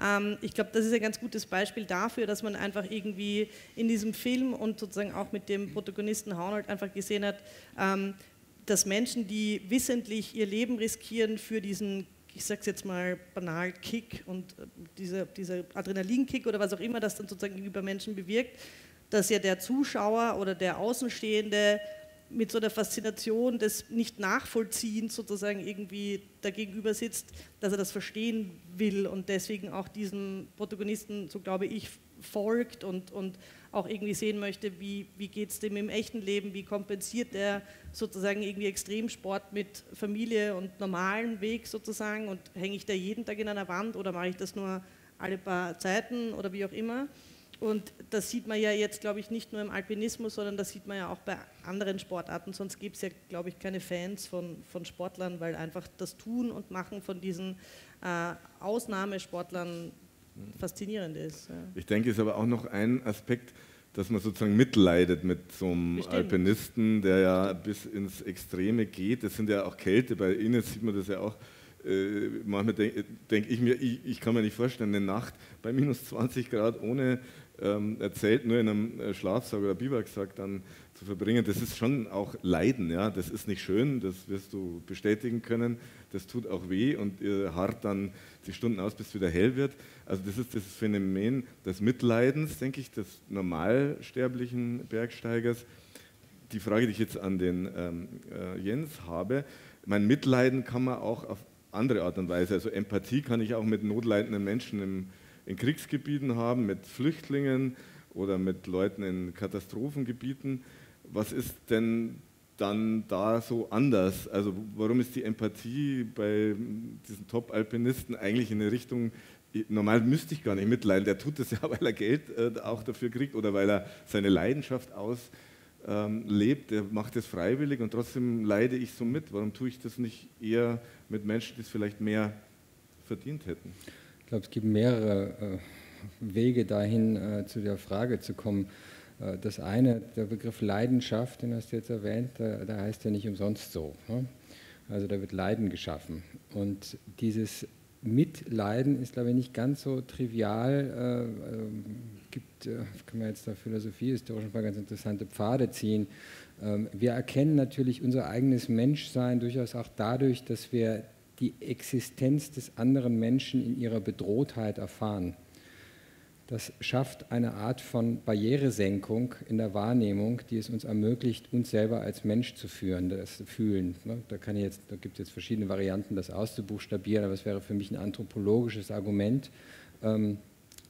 Ähm, ich glaube, das ist ein ganz gutes Beispiel dafür, dass man einfach irgendwie in diesem Film und sozusagen auch mit dem Protagonisten Howard einfach gesehen hat, ähm, dass Menschen, die wissentlich ihr Leben riskieren für diesen ich sage es jetzt mal banal, Kick und äh, dieser, dieser Adrenalinkick oder was auch immer das dann sozusagen über Menschen bewirkt, dass ja der Zuschauer oder der Außenstehende mit so einer Faszination des Nicht-Nachvollziehens sozusagen irgendwie dagegenüber sitzt, dass er das verstehen will und deswegen auch diesem Protagonisten, so glaube ich, folgt und, und auch irgendwie sehen möchte, wie, wie geht es dem im echten Leben, wie kompensiert er sozusagen irgendwie Extremsport mit Familie und normalen Weg sozusagen und hänge ich da jeden Tag in einer Wand oder mache ich das nur alle paar Zeiten oder wie auch immer. und das sieht man ja jetzt, glaube ich, nicht nur im Alpinismus, sondern das sieht man ja auch bei anderen Sportarten. Sonst gibt es ja, glaube ich, keine Fans von, von Sportlern, weil einfach das Tun und Machen von diesen äh, Ausnahmesportlern faszinierend ist. Ja. Ich denke, es ist aber auch noch ein Aspekt, dass man sozusagen mitleidet mit so einem Bestimmt. Alpinisten, der ja bis ins Extreme geht. Das sind ja auch Kälte, bei Ines sieht man das ja auch. Äh, manchmal denke denk ich mir, ich, ich, kann mir nicht vorstellen, eine Nacht bei minus 20 Grad ohne ähm, erzählt, nur in einem äh, Schlafsack oder Biwaksack dann zu verbringen, das ist schon auch Leiden. Ja? Das ist nicht schön, das wirst du bestätigen können. Das tut auch weh und ihr hart dann die Stunden aus, bis es wieder hell wird. Also das ist das Phänomen des Mitleidens, denke ich, des normalsterblichen Bergsteigers. Die Frage, die ich jetzt an den ähm, äh, Jens habe, mein Mitleiden kann man auch auf andere Art und Weise, also Empathie kann ich auch mit notleidenden Menschen im, in Kriegsgebieten haben, mit Flüchtlingen oder mit Leuten in Katastrophengebieten. Was ist denn dann da so anders? Also warum ist die Empathie bei diesen Top-Alpinisten eigentlich in eine Richtung, normal müsste ich gar nicht mitleiden, der tut das ja, weil er Geld äh, auch dafür kriegt oder weil er seine Leidenschaft auslebt, der macht das freiwillig und trotzdem leide ich so mit. Warum tue ich das nicht eher mit Menschen, die es vielleicht mehr verdient hätten? Ich glaube, es gibt mehrere äh, Wege dahin, äh, zu der Frage zu kommen. Äh, das eine, der Begriff Leidenschaft, den hast du jetzt erwähnt, da, da heißt ja nicht umsonst so. Ne? Also da wird Leiden geschaffen. Und dieses Mitleiden ist, glaube ich, nicht ganz so trivial. Äh, ähm, gibt, äh, kann man jetzt da Philosophie historisch ein paar ganz interessante Pfade ziehen. Ähm, wir erkennen natürlich unser eigenes Menschsein durchaus auch dadurch, dass wir die Existenz des anderen Menschen in ihrer Bedrohtheit erfahren. Das schafft eine Art von Barrieresenkung in der Wahrnehmung, die es uns ermöglicht, uns selber als Mensch zu führen, das fühlen. Ne? Da, kann jetzt, da gibt es jetzt verschiedene Varianten, das auszubuchstabieren, aber es wäre für mich ein anthropologisches Argument. Ähm,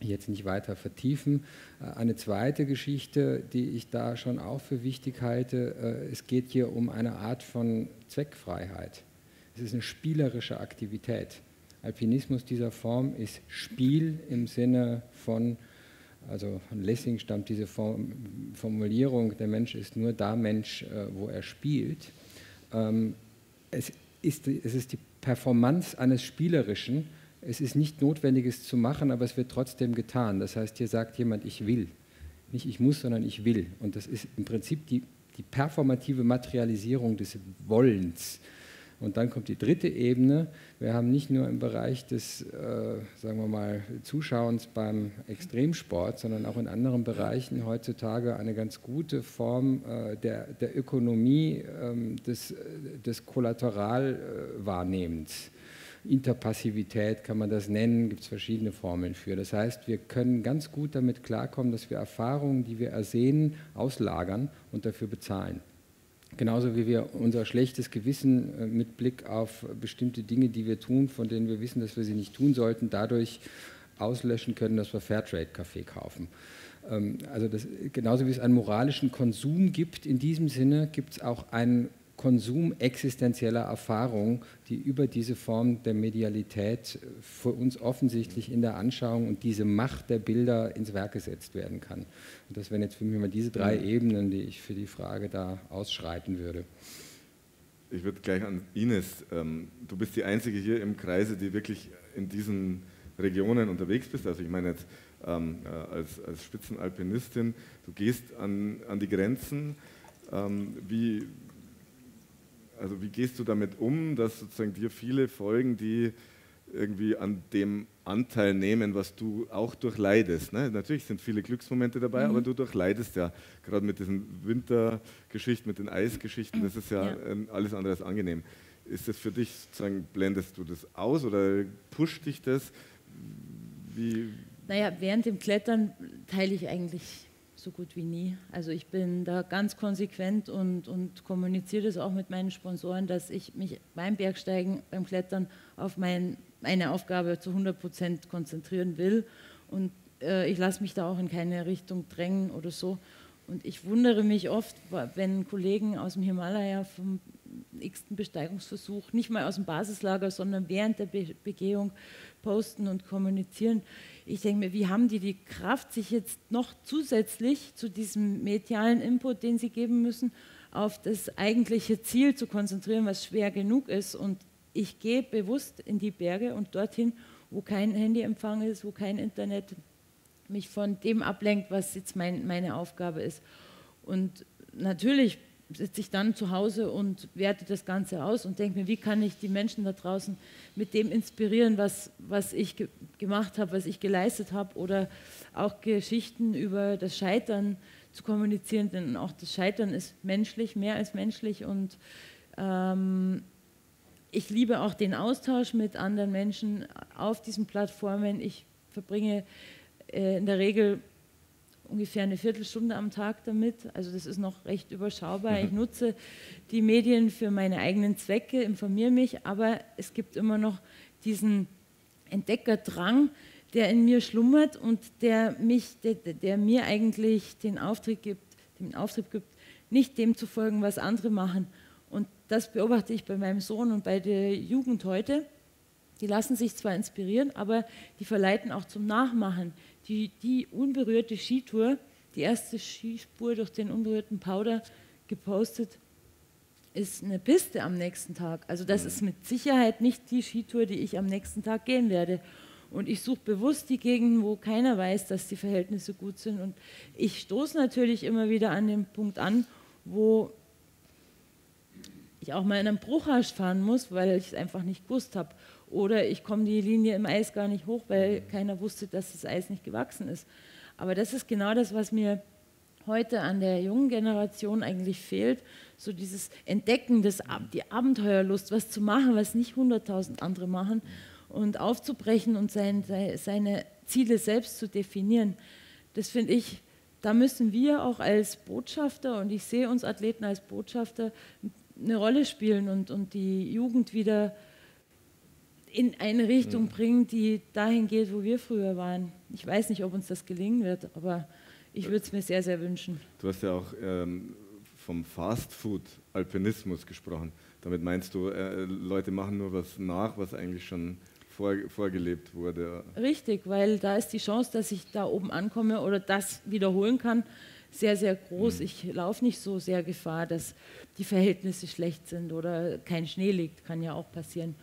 jetzt nicht weiter vertiefen. Äh, eine zweite Geschichte, die ich da schon auch für wichtig halte, äh, es geht hier um eine Art von Zweckfreiheit. Es ist eine spielerische Aktivität. Alpinismus dieser Form ist Spiel im Sinne von, also von Lessing stammt diese Formulierung, der Mensch ist nur da Mensch, äh, wo er spielt. Ähm, es ist, es ist die Performance eines Spielerischen. Es ist nicht notwendig, es zu machen, aber es wird trotzdem getan. Das heißt, hier sagt jemand, ich will. Nicht ich muss, sondern ich will. Und das ist im Prinzip die, die performative Materialisierung des Wollens. Und dann kommt die dritte Ebene. Wir haben nicht nur im Bereich des, äh, sagen wir mal, Zuschauens beim Extremsport, sondern auch in anderen Bereichen heutzutage eine ganz gute Form äh, der, der Ökonomie äh, des, des Kollateralwahrnehmens. Interpassivität kann man das nennen, gibt es verschiedene Formeln für. Das heißt, wir können ganz gut damit klarkommen, dass wir Erfahrungen, die wir ersehen, auslagern und dafür bezahlen. Genauso wie wir unser schlechtes Gewissen äh, mit Blick auf bestimmte Dinge, die wir tun, von denen wir wissen, dass wir sie nicht tun sollten, dadurch auslöschen können, dass wir Fairtrade-Kaffee kaufen. Ähm, also das, genauso wie es einen moralischen Konsum gibt, in diesem Sinne gibt es auch einen Konsum existenzieller Erfahrung, die über diese Form der Medialität für uns offensichtlich in der Anschauung und diese Macht der Bilder ins Werk gesetzt werden kann. Und das wären jetzt für mich mal diese drei Ebenen, die ich für die Frage da ausschreiten würde. Ich würde gleich an Ines, ähm, du bist die Einzige hier im Kreise, die wirklich in diesen Regionen unterwegs bist. Also ich meine jetzt ähm, äh, als, als Spitzenalpinistin, du gehst an, an die Grenzen. Ähm, wie, also wie gehst du damit um, dass sozusagen dir viele folgen, die irgendwie an dem Anteil nehmen, was du auch durchleidest. Ne? Natürlich sind viele Glücksmomente dabei, mhm. aber du durchleidest ja gerade mit diesen Wintergeschichten, mit den Eisgeschichten, das ist ja, ja. alles andere als angenehm. Ist das für dich sozusagen, blendest du das aus oder pusht dich das? Wie? Naja, während dem Klettern teile ich eigentlich so gut wie nie. Also ich bin da ganz konsequent und, und kommuniziere das auch mit meinen Sponsoren, dass ich mich beim Bergsteigen, beim Klettern auf mein, meine Aufgabe zu 100 Prozent konzentrieren will. Und äh, ich lasse mich da auch in keine Richtung drängen oder so. Und ich wundere mich oft, wenn Kollegen aus dem Himalaya vom x-ten Besteigungsversuch, nicht mal aus dem Basislager, sondern während der Be Begehung posten und kommunizieren. Ich denke mir, wie haben die die Kraft, sich jetzt noch zusätzlich zu diesem medialen Input, den sie geben müssen, auf das eigentliche Ziel zu konzentrieren, was schwer genug ist. Und ich gehe bewusst in die Berge und dorthin, wo kein Handyempfang ist, wo kein Internet mich von dem ablenkt, was jetzt mein, meine Aufgabe ist. Und natürlich sitze ich dann zu Hause und werte das Ganze aus und denke mir, wie kann ich die Menschen da draußen mit dem inspirieren, was, was ich ge gemacht habe, was ich geleistet habe oder auch Geschichten über das Scheitern zu kommunizieren, denn auch das Scheitern ist menschlich, mehr als menschlich und ähm, ich liebe auch den Austausch mit anderen Menschen auf diesen Plattformen. Ich verbringe äh, in der Regel ungefähr eine Viertelstunde am Tag damit. Also das ist noch recht überschaubar. Ich mhm. nutze die Medien für meine eigenen Zwecke, informiere mich, aber es gibt immer noch diesen Entdeckerdrang, der in mir schlummert und der mich, der, der mir eigentlich den Auftrieb gibt, den Auftrieb gibt, nicht dem zu folgen, was andere machen. Und das beobachte ich bei meinem Sohn und bei der Jugend heute. Die lassen sich zwar inspirieren, aber die verleiten auch zum Nachmachen die, die unberührte Skitour, die erste Skispur durch den unberührten Powder gepostet, ist eine Piste am nächsten Tag. Also das ist mit Sicherheit nicht die Skitour, die ich am nächsten Tag gehen werde. Und ich suche bewusst die Gegenden, wo keiner weiß, dass die Verhältnisse gut sind. Und ich stoße natürlich immer wieder an den Punkt an, wo ich auch mal in einem Bruchhasch fahren muss, weil ich es einfach nicht gewusst habe. Oder ich komme die Linie im Eis gar nicht hoch, weil keiner wusste, dass das Eis nicht gewachsen ist. Aber das ist genau das, was mir heute an der jungen Generation eigentlich fehlt. So dieses Entdecken, des, die Abenteuerlust, was zu machen, was nicht 100.000 andere machen und aufzubrechen und sein, seine Ziele selbst zu definieren. Das finde ich, da müssen wir auch als Botschafter, und ich sehe uns Athleten als Botschafter, eine Rolle spielen und, und die Jugend wieder in eine Richtung mhm. bringen, die dahin geht, wo wir früher waren. Ich weiß nicht, ob uns das gelingen wird, aber ich würde es mir sehr, sehr wünschen. Du hast ja auch ähm, vom Fast-Food-Alpinismus gesprochen. Damit meinst du, äh, Leute machen nur was nach, was eigentlich schon vor, vorgelebt wurde. Richtig, weil da ist die Chance, dass ich da oben ankomme oder das wiederholen kann, sehr, sehr groß. Mhm. Ich laufe nicht so sehr Gefahr, dass die Verhältnisse schlecht sind oder kein Schnee liegt, kann ja auch passieren.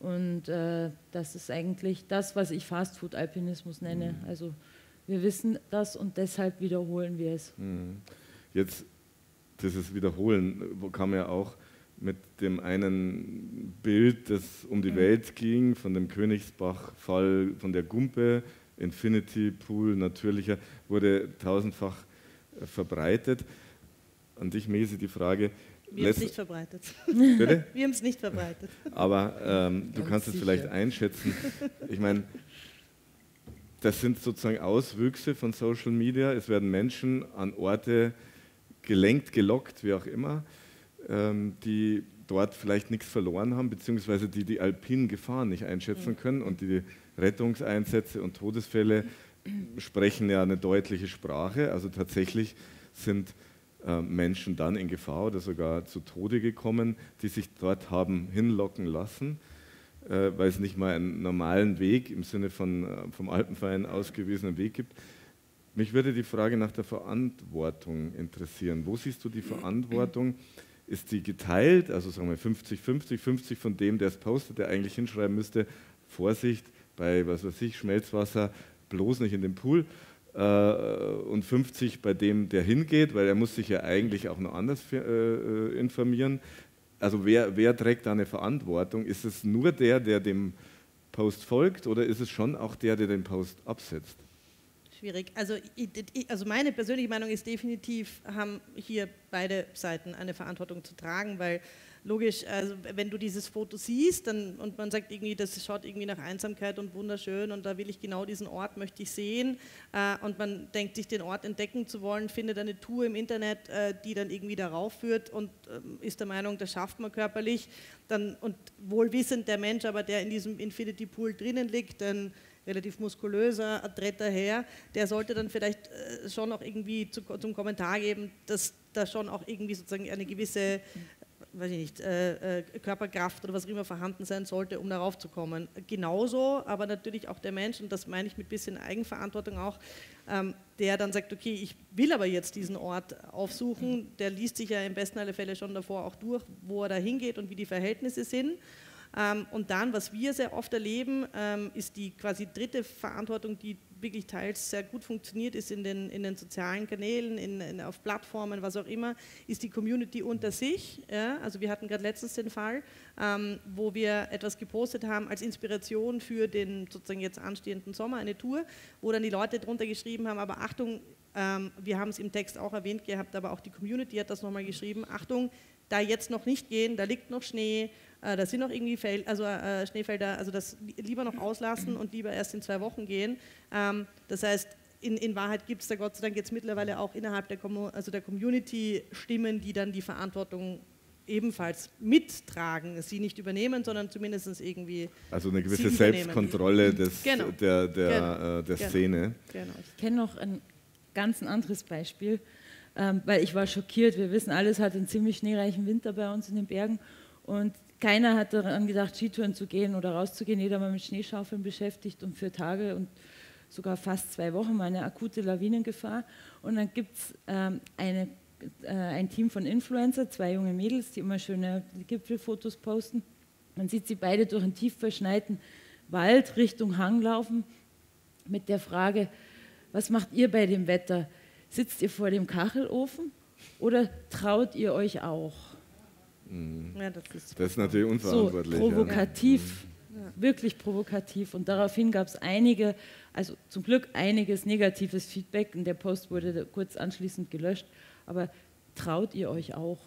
Und äh, das ist eigentlich das, was ich Fastfood-Alpinismus nenne. Mhm. Also wir wissen das und deshalb wiederholen wir es. Mhm. Jetzt, dieses Wiederholen kam ja auch mit dem einen Bild, das um die mhm. Welt ging, von dem Königsbach-Fall, von der Gumpe, Infinity Pool, natürlicher, wurde tausendfach verbreitet. An dich, Mese, die Frage, wir haben es nicht verbreitet. Bitte? Wir haben es nicht verbreitet. Aber ähm, du kannst es vielleicht einschätzen. Ich meine, das sind sozusagen Auswüchse von Social Media. Es werden Menschen an Orte gelenkt, gelockt, wie auch immer, ähm, die dort vielleicht nichts verloren haben, beziehungsweise die die alpinen Gefahren nicht einschätzen können und die Rettungseinsätze und Todesfälle sprechen ja eine deutliche Sprache. Also tatsächlich sind Menschen dann in Gefahr oder sogar zu Tode gekommen, die sich dort haben hinlocken lassen, äh, weil es nicht mal einen normalen Weg im Sinne von äh, vom Alpenverein ausgewiesenen Weg gibt. Mich würde die Frage nach der Verantwortung interessieren. Wo siehst du die Verantwortung? Ist die geteilt, also sagen wir 50, 50, 50 von dem, der es postet, der eigentlich hinschreiben müsste, Vorsicht bei, was weiß ich, Schmelzwasser, bloß nicht in den Pool äh, und 50 bei dem, der hingeht, weil er muss sich ja eigentlich auch noch anders äh, äh, informieren. Also wer, wer trägt da eine Verantwortung? Ist es nur der, der dem Post folgt oder ist es schon auch der, der den Post absetzt? Schwierig. Also, also meine persönliche Meinung ist definitiv, haben hier beide Seiten eine Verantwortung zu tragen, weil logisch, also wenn du dieses Foto siehst dann, und man sagt irgendwie, das schaut irgendwie nach Einsamkeit und wunderschön und da will ich genau diesen Ort, möchte ich sehen äh, und man denkt sich, den Ort entdecken zu wollen, findet eine Tour im Internet, äh, die dann irgendwie darauf führt und äh, ist der Meinung, das schafft man körperlich dann, und wohlwissend der Mensch, aber der in diesem Infinity Pool drinnen liegt, dann relativ muskulöser, adretter Herr, der sollte dann vielleicht äh, schon auch irgendwie zu, zum Kommentar geben, dass da schon auch irgendwie sozusagen eine gewisse weiß ich nicht, äh, äh, Körperkraft oder was auch immer vorhanden sein sollte, um darauf zu kommen. Genauso, aber natürlich auch der Mensch, und das meine ich mit bisschen Eigenverantwortung auch, ähm, der dann sagt, okay, ich will aber jetzt diesen Ort aufsuchen, der liest sich ja im besten aller Fälle schon davor auch durch, wo er da hingeht und wie die Verhältnisse sind. Ähm, und dann, was wir sehr oft erleben, ähm, ist die quasi dritte Verantwortung, die wirklich teils sehr gut funktioniert, ist in den, in den sozialen Kanälen, in, in, auf Plattformen, was auch immer, ist die Community unter sich. Ja? Also wir hatten gerade letztens den Fall, ähm, wo wir etwas gepostet haben als Inspiration für den sozusagen jetzt anstehenden Sommer, eine Tour, wo dann die Leute drunter geschrieben haben, aber Achtung, ähm, wir haben es im Text auch erwähnt gehabt, aber auch die Community hat das nochmal geschrieben, Achtung, da jetzt noch nicht gehen, da liegt noch Schnee, äh, da sind noch irgendwie Fel also, äh, Schneefelder, also das lieber noch auslassen und lieber erst in zwei Wochen gehen. Ähm, das heißt, in, in Wahrheit gibt es da Gott sei Dank jetzt mittlerweile auch innerhalb der, also der Community Stimmen, die dann die Verantwortung ebenfalls mittragen, sie nicht übernehmen, sondern zumindest irgendwie. Also eine gewisse Selbstkontrolle des, genau. der, der, genau. äh, der genau. Szene. Genau. Ich kenne noch ein ganz anderes Beispiel, ähm, weil ich war schockiert. Wir wissen, alles hat einen ziemlich schneereichen Winter bei uns in den Bergen und keiner hat daran gedacht, Skitouren zu gehen oder rauszugehen. Jeder war mit Schneeschaufeln beschäftigt und für Tage und sogar fast zwei Wochen mal eine akute Lawinengefahr. Und dann gibt es ähm, äh, ein Team von Influencer, zwei junge Mädels, die immer schöne Gipfelfotos posten. Man sieht sie beide durch einen tief verschneiten Wald Richtung Hang laufen mit der Frage, was macht ihr bei dem Wetter? Sitzt ihr vor dem Kachelofen oder traut ihr euch auch? Mhm. Ja, das, ist das, ist natürlich unverantwortlich. So provokativ, ja. Mhm. wirklich provokativ. Und daraufhin gab es einige, also zum Glück einiges negatives Feedback. Und der Post wurde kurz anschließend gelöscht. Aber traut ihr euch auch?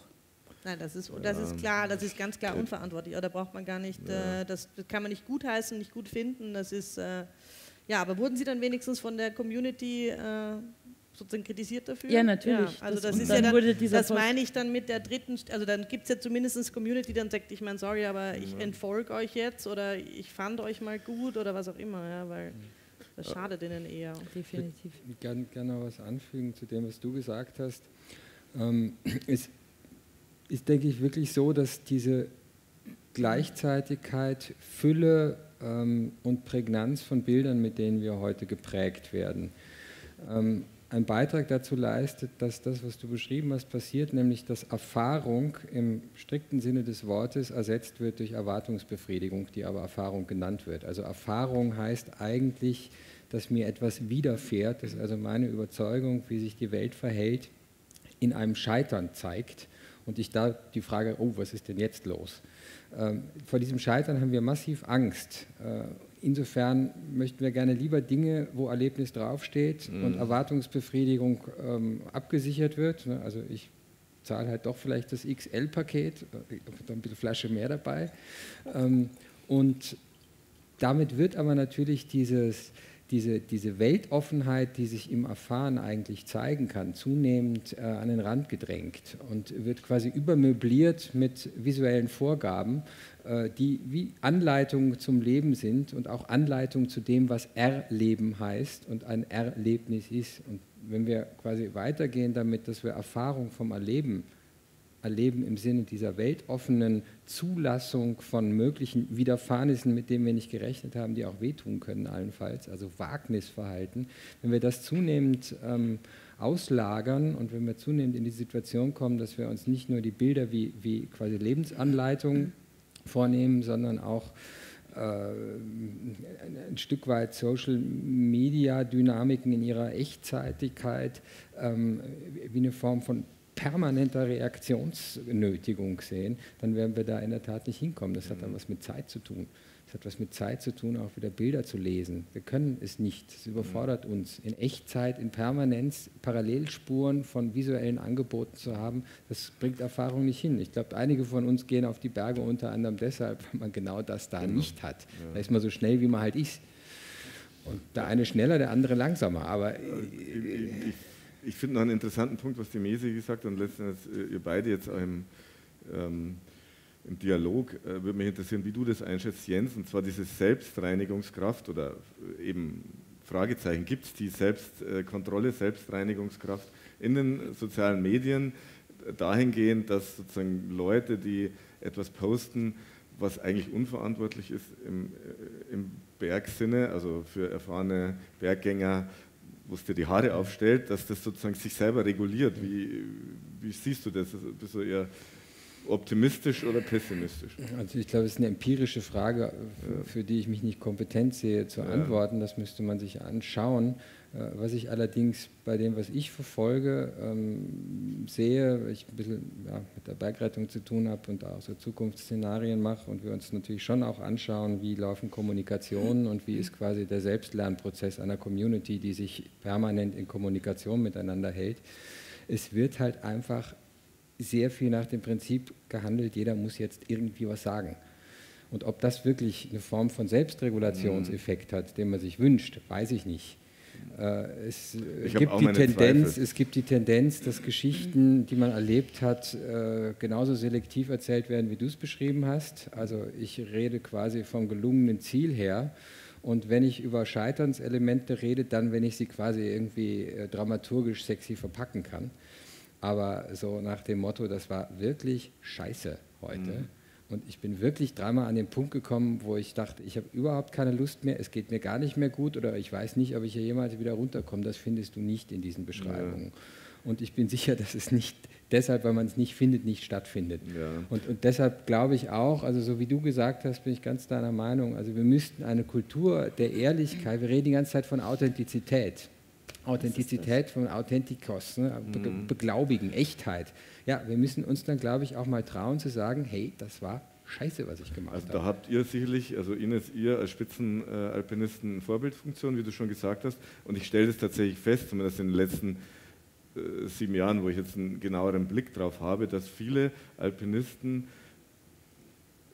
Nein, das ist, das ist klar, das ist ganz klar unverantwortlich. Da braucht man gar nicht, ja. äh, das, das, kann man nicht gutheißen, nicht gut finden. Das ist, äh, ja, aber wurden Sie dann wenigstens von der Community äh, sozusagen kritisiert dafür? Ja, natürlich. Ja, also das, das ist ja dann, das meine ich dann mit der dritten, also dann gibt es ja zumindest Community, die dann sagt, ich meine, sorry, aber ich entfolge euch jetzt oder ich fand euch mal gut oder was auch immer, ja, weil das schadet ihnen eher. Definitiv. Ich würde gerne was anfügen zu dem, was du gesagt hast. Ähm, es ist, denke ich, wirklich so, dass diese Gleichzeitigkeit, Fülle ähm, und Prägnanz von Bildern, mit denen wir heute geprägt werden, ähm, einen Beitrag dazu leistet, dass das, was du beschrieben hast, passiert, nämlich dass Erfahrung im strikten Sinne des Wortes ersetzt wird durch Erwartungsbefriedigung, die aber Erfahrung genannt wird. Also Erfahrung heißt eigentlich, dass mir etwas widerfährt, dass also meine Überzeugung, wie sich die Welt verhält, in einem Scheitern zeigt und ich da die Frage, oh, was ist denn jetzt los? Ähm, vor diesem Scheitern haben wir massiv Angst. Äh, insofern möchten wir gerne lieber Dinge, wo Erlebnis draufsteht mhm. und Erwartungsbefriedigung ähm, abgesichert wird. Ne? Also ich zahle halt doch vielleicht das XL-Paket, äh, ein bisschen Flasche mehr dabei. Ähm, und damit wird aber natürlich dieses, diese, diese Weltoffenheit, die sich im Erfahren eigentlich zeigen kann, zunehmend äh, an den Rand gedrängt und wird quasi übermöbliert mit visuellen Vorgaben, äh, die wie Anleitungen zum Leben sind und auch Anleitungen zu dem, was Erleben heißt und ein Erlebnis ist. Und wenn wir quasi weitergehen damit, dass wir Erfahrung vom Erleben erleben im Sinne dieser weltoffenen Zulassung von möglichen Widerfahrnissen, mit denen wir nicht gerechnet haben, die auch wehtun können allenfalls, also Wagnisverhalten, wenn wir das zunehmend ähm, auslagern und wenn wir zunehmend in die Situation kommen, dass wir uns nicht nur die Bilder wie, wie quasi Lebensanleitungen vornehmen, sondern auch äh, ein Stück weit Social Media Dynamiken in ihrer Echtzeitigkeit ähm, wie eine Form von permanenter Reaktionsnötigung sehen, dann werden wir da in der Tat nicht hinkommen. Das hat dann was mit Zeit zu tun. Das hat was mit Zeit zu tun, auch wieder Bilder zu lesen. Wir können es nicht. Es überfordert uns. In Echtzeit, in Permanenz Parallelspuren von visuellen Angeboten zu haben, das bringt Erfahrung nicht hin. Ich glaube, einige von uns gehen auf die Berge unter anderem deshalb, weil man genau das da genau. nicht hat. Da ist man so schnell, wie man halt ist. Und der eine schneller, der andere langsamer. Aber ich, ich finde noch einen interessanten Punkt, was die Mese gesagt hat und letztendlich äh, ihr beide jetzt auch im, ähm, im Dialog, äh, würde mich interessieren, wie du das einschätzt, Jens, und zwar diese Selbstreinigungskraft oder äh, eben Fragezeichen, gibt es die Selbstkontrolle, äh, Selbstreinigungskraft in den sozialen Medien? dahingehend, dass sozusagen Leute, die etwas posten, was eigentlich unverantwortlich ist im, im Bergsinne, also für erfahrene Berggänger, wo es dir die Haare aufstellt, dass das sozusagen sich selber reguliert. Wie, wie siehst du das? Bist du eher optimistisch oder pessimistisch? Also ich glaube, es ist eine empirische Frage, für, für die ich mich nicht kompetent sehe zu ja. antworten. Das müsste man sich anschauen. Äh, was ich allerdings bei dem, was ich verfolge, ähm, sehe, weil ich ein bisschen ja, mit der Bergrettung zu tun habe und auch so Zukunftsszenarien mache und wir uns natürlich schon auch anschauen, wie laufen Kommunikationen und wie ist quasi der Selbstlernprozess einer Community, die sich permanent in Kommunikation miteinander hält. Es wird halt einfach sehr viel nach dem Prinzip gehandelt, jeder muss jetzt irgendwie was sagen. Und ob das wirklich eine Form von Selbstregulationseffekt hat, den man sich wünscht, weiß ich nicht. Äh, es, gibt die Tendenz, es gibt die Tendenz, dass Geschichten, die man erlebt hat, äh, genauso selektiv erzählt werden, wie du es beschrieben hast. Also ich rede quasi vom gelungenen Ziel her. Und wenn ich über Scheiternselemente rede, dann, wenn ich sie quasi irgendwie äh, dramaturgisch sexy verpacken kann. Aber so nach dem Motto, das war wirklich scheiße heute. Mhm und ich bin wirklich dreimal an den Punkt gekommen, wo ich dachte, ich habe überhaupt keine Lust mehr, es geht mir gar nicht mehr gut oder ich weiß nicht, ob ich hier jemals wieder runterkomme. Das findest du nicht in diesen Beschreibungen. Ja. Und ich bin sicher, dass es nicht deshalb, weil man es nicht findet, nicht stattfindet. Ja. Und, und deshalb glaube ich auch, also so wie du gesagt hast, bin ich ganz deiner Meinung, also wir müssten eine Kultur der Ehrlichkeit, wir reden die ganze Zeit von Authentizität. Authentizität von Authentikos, ne? Be mhm. beglaubigen, Echtheit. Ja, wir müssen uns dann, glaube ich, auch mal trauen zu sagen, hey, das war scheiße, was ich gemacht also habe. Da habt ihr sicherlich, also Ines, ihr als Spitzenalpinisten Vorbildfunktion, wie du schon gesagt hast. Und ich stelle das tatsächlich fest, zumindest in den letzten äh, sieben Jahren, wo ich jetzt einen genaueren Blick drauf habe, dass viele Alpinisten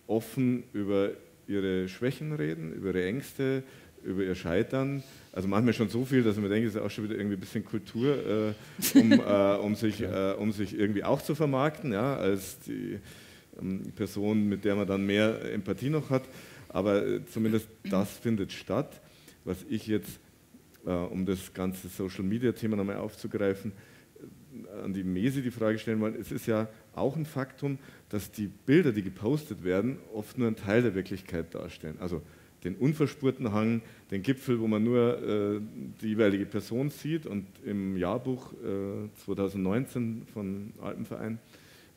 offen über ihre Schwächen reden, über ihre Ängste, über ihr Scheitern. Also manchmal schon so viel, dass mir denke, es ist auch schon wieder irgendwie ein bisschen Kultur, äh, um, äh, um, sich, äh, um sich irgendwie auch zu vermarkten, ja, als die ähm, Person, mit der man dann mehr Empathie noch hat. Aber äh, zumindest das findet statt. Was ich jetzt, äh, um das ganze Social-Media-Thema nochmal aufzugreifen, äh, an die Mesi die Frage stellen wollen, es ist ja auch ein Faktum, dass die Bilder, die gepostet werden, oft nur einen Teil der Wirklichkeit darstellen. Also den unverspurten Hang, den Gipfel, wo man nur äh, die jeweilige Person sieht. Und im Jahrbuch äh, 2019 von Alpenverein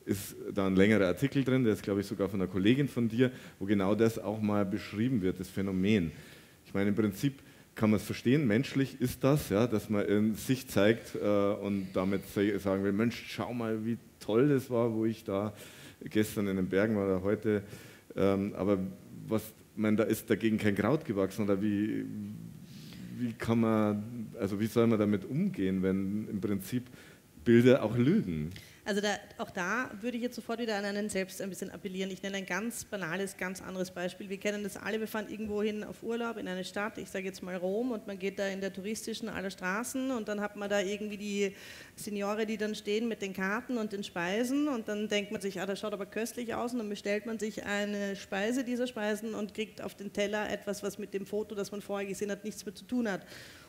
ist da ein längerer Artikel drin, der ist, glaube ich, sogar von einer Kollegin von dir, wo genau das auch mal beschrieben wird, das Phänomen. Ich meine, im Prinzip kann man es verstehen, menschlich ist das, ja, dass man in sich zeigt äh, und damit sagen will, Mensch, schau mal, wie toll das war, wo ich da gestern in den Bergen war oder heute. Ähm, aber was meine, da ist dagegen kein Kraut gewachsen oder wie, wie kann man, also wie soll man damit umgehen, wenn im Prinzip Bilder auch lügen? Also da, auch da würde ich jetzt sofort wieder an einen selbst ein bisschen appellieren. Ich nenne ein ganz banales, ganz anderes Beispiel. Wir kennen das alle, wir fahren irgendwo hin auf Urlaub in eine Stadt, ich sage jetzt mal Rom, und man geht da in der touristischen aller Straßen und dann hat man da irgendwie die Signore, die dann stehen mit den Karten und den Speisen und dann denkt man sich, ah, das schaut aber köstlich aus und dann bestellt man sich eine Speise dieser Speisen und kriegt auf den Teller etwas, was mit dem Foto, das man vorher gesehen hat, nichts mehr zu tun hat.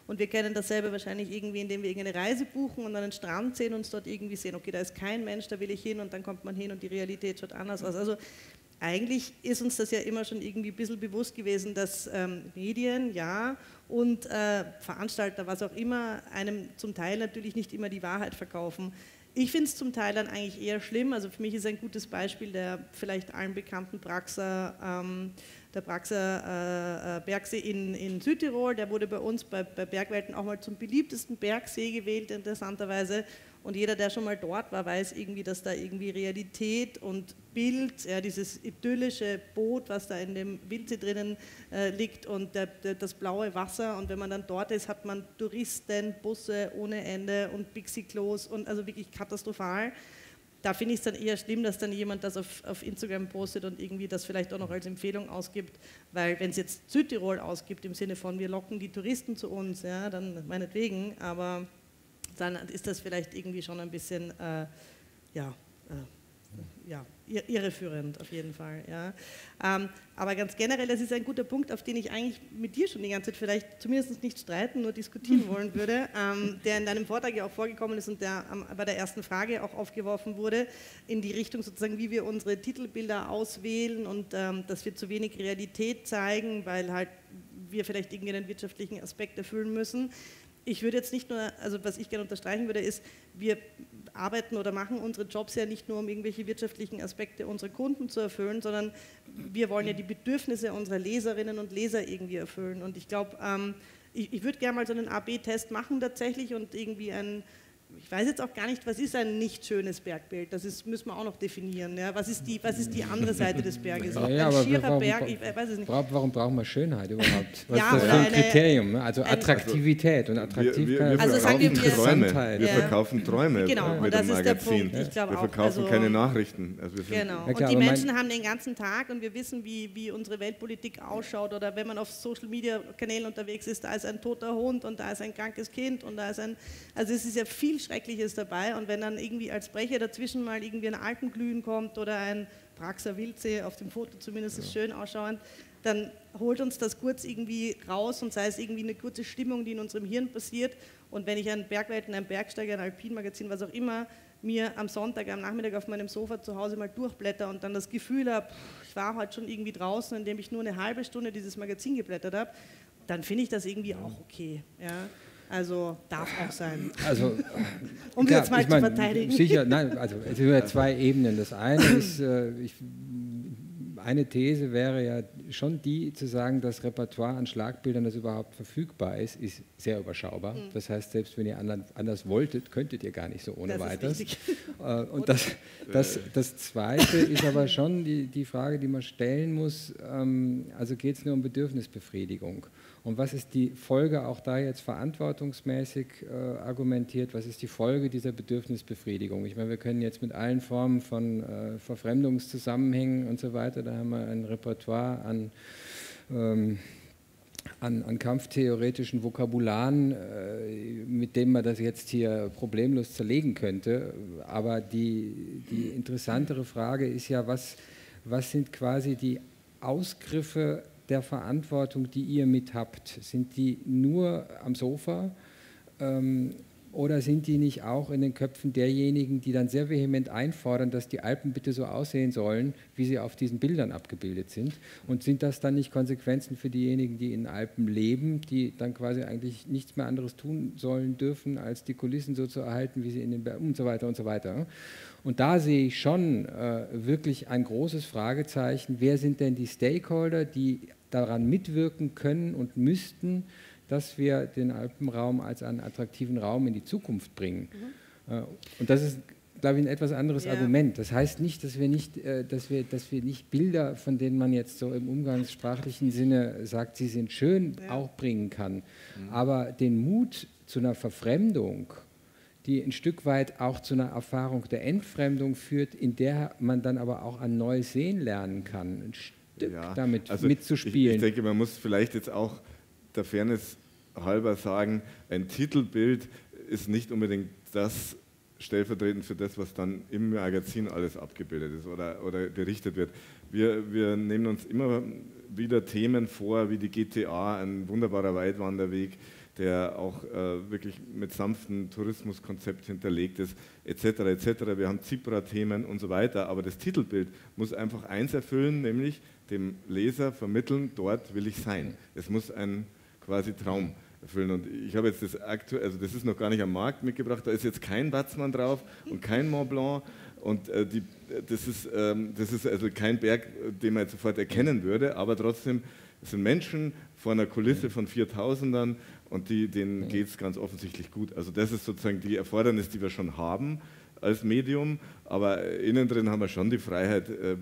Und wir kennen dasselbe wahrscheinlich irgendwie, indem wir irgendeine Reise buchen und an den Strand sehen und uns dort irgendwie sehen, okay, da ist kein Mensch, da will ich hin und dann kommt man hin und die Realität schaut anders aus. Also eigentlich ist uns das ja immer schon irgendwie ein bisschen bewusst gewesen, dass ähm, Medien, ja, und äh, Veranstalter, was auch immer, einem zum Teil natürlich nicht immer die Wahrheit verkaufen. Ich finde es zum Teil dann eigentlich eher schlimm. Also für mich ist ein gutes Beispiel der vielleicht allen bekannten Praxer ähm, der Praxer äh, äh, Bergsee in, in, Südtirol. Der wurde bei uns bei, bei, Bergwelten auch mal zum beliebtesten Bergsee gewählt, interessanterweise. Und jeder, der schon mal dort war, weiß irgendwie, dass da irgendwie Realität und Bild, ja, dieses idyllische Boot, was da in dem Wildsee drinnen äh, liegt und der, der, das blaue Wasser. Und wenn man dann dort ist, hat man Touristen, Busse ohne Ende und Pixie-Klos und also wirklich katastrophal da finde ich es dann eher schlimm, dass dann jemand das auf, auf, Instagram postet und irgendwie das vielleicht auch noch als Empfehlung ausgibt, weil wenn es jetzt Südtirol ausgibt, im Sinne von wir locken die Touristen zu uns, ja, dann meinetwegen, aber dann ist das vielleicht irgendwie schon ein bisschen, äh, ja, äh, ja, irreführend auf jeden Fall. Ja. Ähm, aber ganz generell, das ist ein guter Punkt, auf den ich eigentlich mit dir schon die ganze Zeit vielleicht zumindest nicht streiten, nur diskutieren wollen würde, ähm, der in deinem Vortrag ja auch vorgekommen ist und der ähm, bei der ersten Frage auch aufgeworfen wurde, in die Richtung sozusagen, wie wir unsere Titelbilder auswählen und ähm, dass wir zu wenig Realität zeigen, weil halt wir vielleicht irgendeinen wirtschaftlichen Aspekt erfüllen müssen. Ich würde jetzt nicht nur, also was ich gerne unterstreichen würde, ist, wir arbeiten oder machen unsere Jobs ja nicht nur, um irgendwelche wirtschaftlichen Aspekte unserer Kunden zu erfüllen, sondern wir wollen ja die Bedürfnisse unserer Leserinnen und Leser irgendwie erfüllen. Und ich glaube, ähm, ich, ich würde gerne mal so einen AB-Test machen tatsächlich und irgendwie ein ich weiß jetzt auch gar nicht, was ist ein nicht schönes Bergbild? Das ist, müssen wir auch noch definieren. Ja? Was, ist die, was ist die andere Seite des Berges? Ja, ja, ein schierer warum, Berg, ich weiß es nicht. Warum brauchen wir Schönheit überhaupt? Was ja, ist das für ein Kriterium? Ne? Also Attraktivität und Attraktivität. Wir, wir, wir also verkaufen wir, Träume. Wir verkaufen Träume genau, mit dem Magazin. wir verkaufen auch, also, keine Nachrichten. Also genau. und die Menschen haben den ganzen Tag und wir wissen, wie, wie unsere Weltpolitik ausschaut. Oder wenn man auf Social-Media-Kanälen unterwegs ist, da ist ein toter Hund und da ist ein krankes Kind und da ist ein... Also es ist ja viel Schreckliches dabei dabei und wenn dann irgendwie als Brecher dazwischen mal irgendwie ein Alpenglühen kommt oder ein Praxer Wildsee, auf dem Foto zumindest ist schön ausschauend, dann holt uns das kurz irgendwie raus und sei es irgendwie eine kurze Stimmung, die in unserem Hirn passiert. Und wenn ich ein Bergwelten, ein Bergsteiger, ein Alpinmagazin, was auch immer, mir am Sonntag, am Nachmittag auf meinem Sofa zu Hause mal durchblätter und dann das Gefühl habe, ich war heute schon irgendwie draußen, indem ich nur eine halbe Stunde dieses Magazin geblättert habe, dann finde ich das irgendwie auch okay. Ja. Also darf auch sein. Also, um klar, jetzt mal zu mein, verteidigen. Sicher, nein, also es sind ja zwei Ebenen. Das eine ist, äh, ich, eine These wäre ja schon die zu sagen, das Repertoire an Schlagbildern, das überhaupt verfügbar ist, ist sehr überschaubar. Mhm. Das heißt, selbst wenn ihr anders wolltet, könntet ihr gar nicht so ohne weiteres. Äh, und das, das, das Zweite ist aber schon die, die Frage, die man stellen muss, ähm, also geht es nur um Bedürfnisbefriedigung. Und was ist die Folge, auch da jetzt verantwortungsmäßig äh, argumentiert, was ist die Folge dieser Bedürfnisbefriedigung? Ich meine, wir können jetzt mit allen Formen von äh, Verfremdungszusammenhängen und so weiter, da haben wir ein Repertoire an, ähm, an, an, kampftheoretischen Vokabularen, äh, mit dem man das jetzt hier problemlos zerlegen könnte. Aber die, die interessantere Frage ist ja, was, was sind quasi die Ausgriffe der Verantwortung, die ihr mit habt? Sind die nur am Sofa ähm, oder sind die nicht auch in den Köpfen derjenigen, die dann sehr vehement einfordern, dass die Alpen bitte so aussehen sollen, wie sie auf diesen Bildern abgebildet sind? Und sind das dann nicht Konsequenzen für diejenigen, die in Alpen leben, die dann quasi eigentlich nichts mehr anderes tun sollen dürfen, als die Kulissen so zu erhalten, wie sie in den Bergen und so weiter und so weiter? Und da sehe ich schon äh, wirklich ein großes Fragezeichen. Wer sind denn die Stakeholder, die daran mitwirken können und müssten, dass wir den Alpenraum als einen attraktiven Raum in die Zukunft bringen? Mhm. Äh, und das ist, glaube ich, ein etwas anderes ja. Argument. Das heißt nicht, dass wir nicht, äh, dass, wir, dass wir nicht Bilder, von denen man jetzt so im umgangssprachlichen Sinne sagt, sie sind schön, ja. auch bringen kann. Mhm. Aber den Mut zu einer Verfremdung, die ein Stück weit auch zu einer Erfahrung der Entfremdung führt, in der man dann aber auch ein neues Sehen lernen kann, ein Stück ja, damit also mitzuspielen. Ich, ich denke, man muss vielleicht jetzt auch der Fairness halber sagen, ein Titelbild ist nicht unbedingt das stellvertretend für das, was dann im Magazin alles abgebildet ist oder, oder berichtet wird. Wir, wir nehmen uns immer wieder Themen vor, wie die GTA, ein wunderbarer Weitwanderweg, der auch äh, wirklich mit sanftem Tourismuskonzept hinterlegt ist, etc. etc. Wir haben Zipra-Themen und so weiter, aber das Titelbild muss einfach eins erfüllen, nämlich dem Leser vermitteln, dort will ich sein. Es muss ein quasi Traum erfüllen. Und ich habe jetzt das aktuell, also das ist noch gar nicht am Markt mitgebracht, da ist jetzt kein Watzmann drauf und kein Mont Blanc. Und äh, die, das, ist, ähm, das ist also kein Berg, den man jetzt sofort erkennen würde, aber trotzdem sind Menschen vor einer Kulisse von 4000ern und die, denen geht es ganz offensichtlich gut. Also das ist sozusagen die Erfordernis, die wir schon haben als Medium, aber innen drin haben wir schon die Freiheit, äh,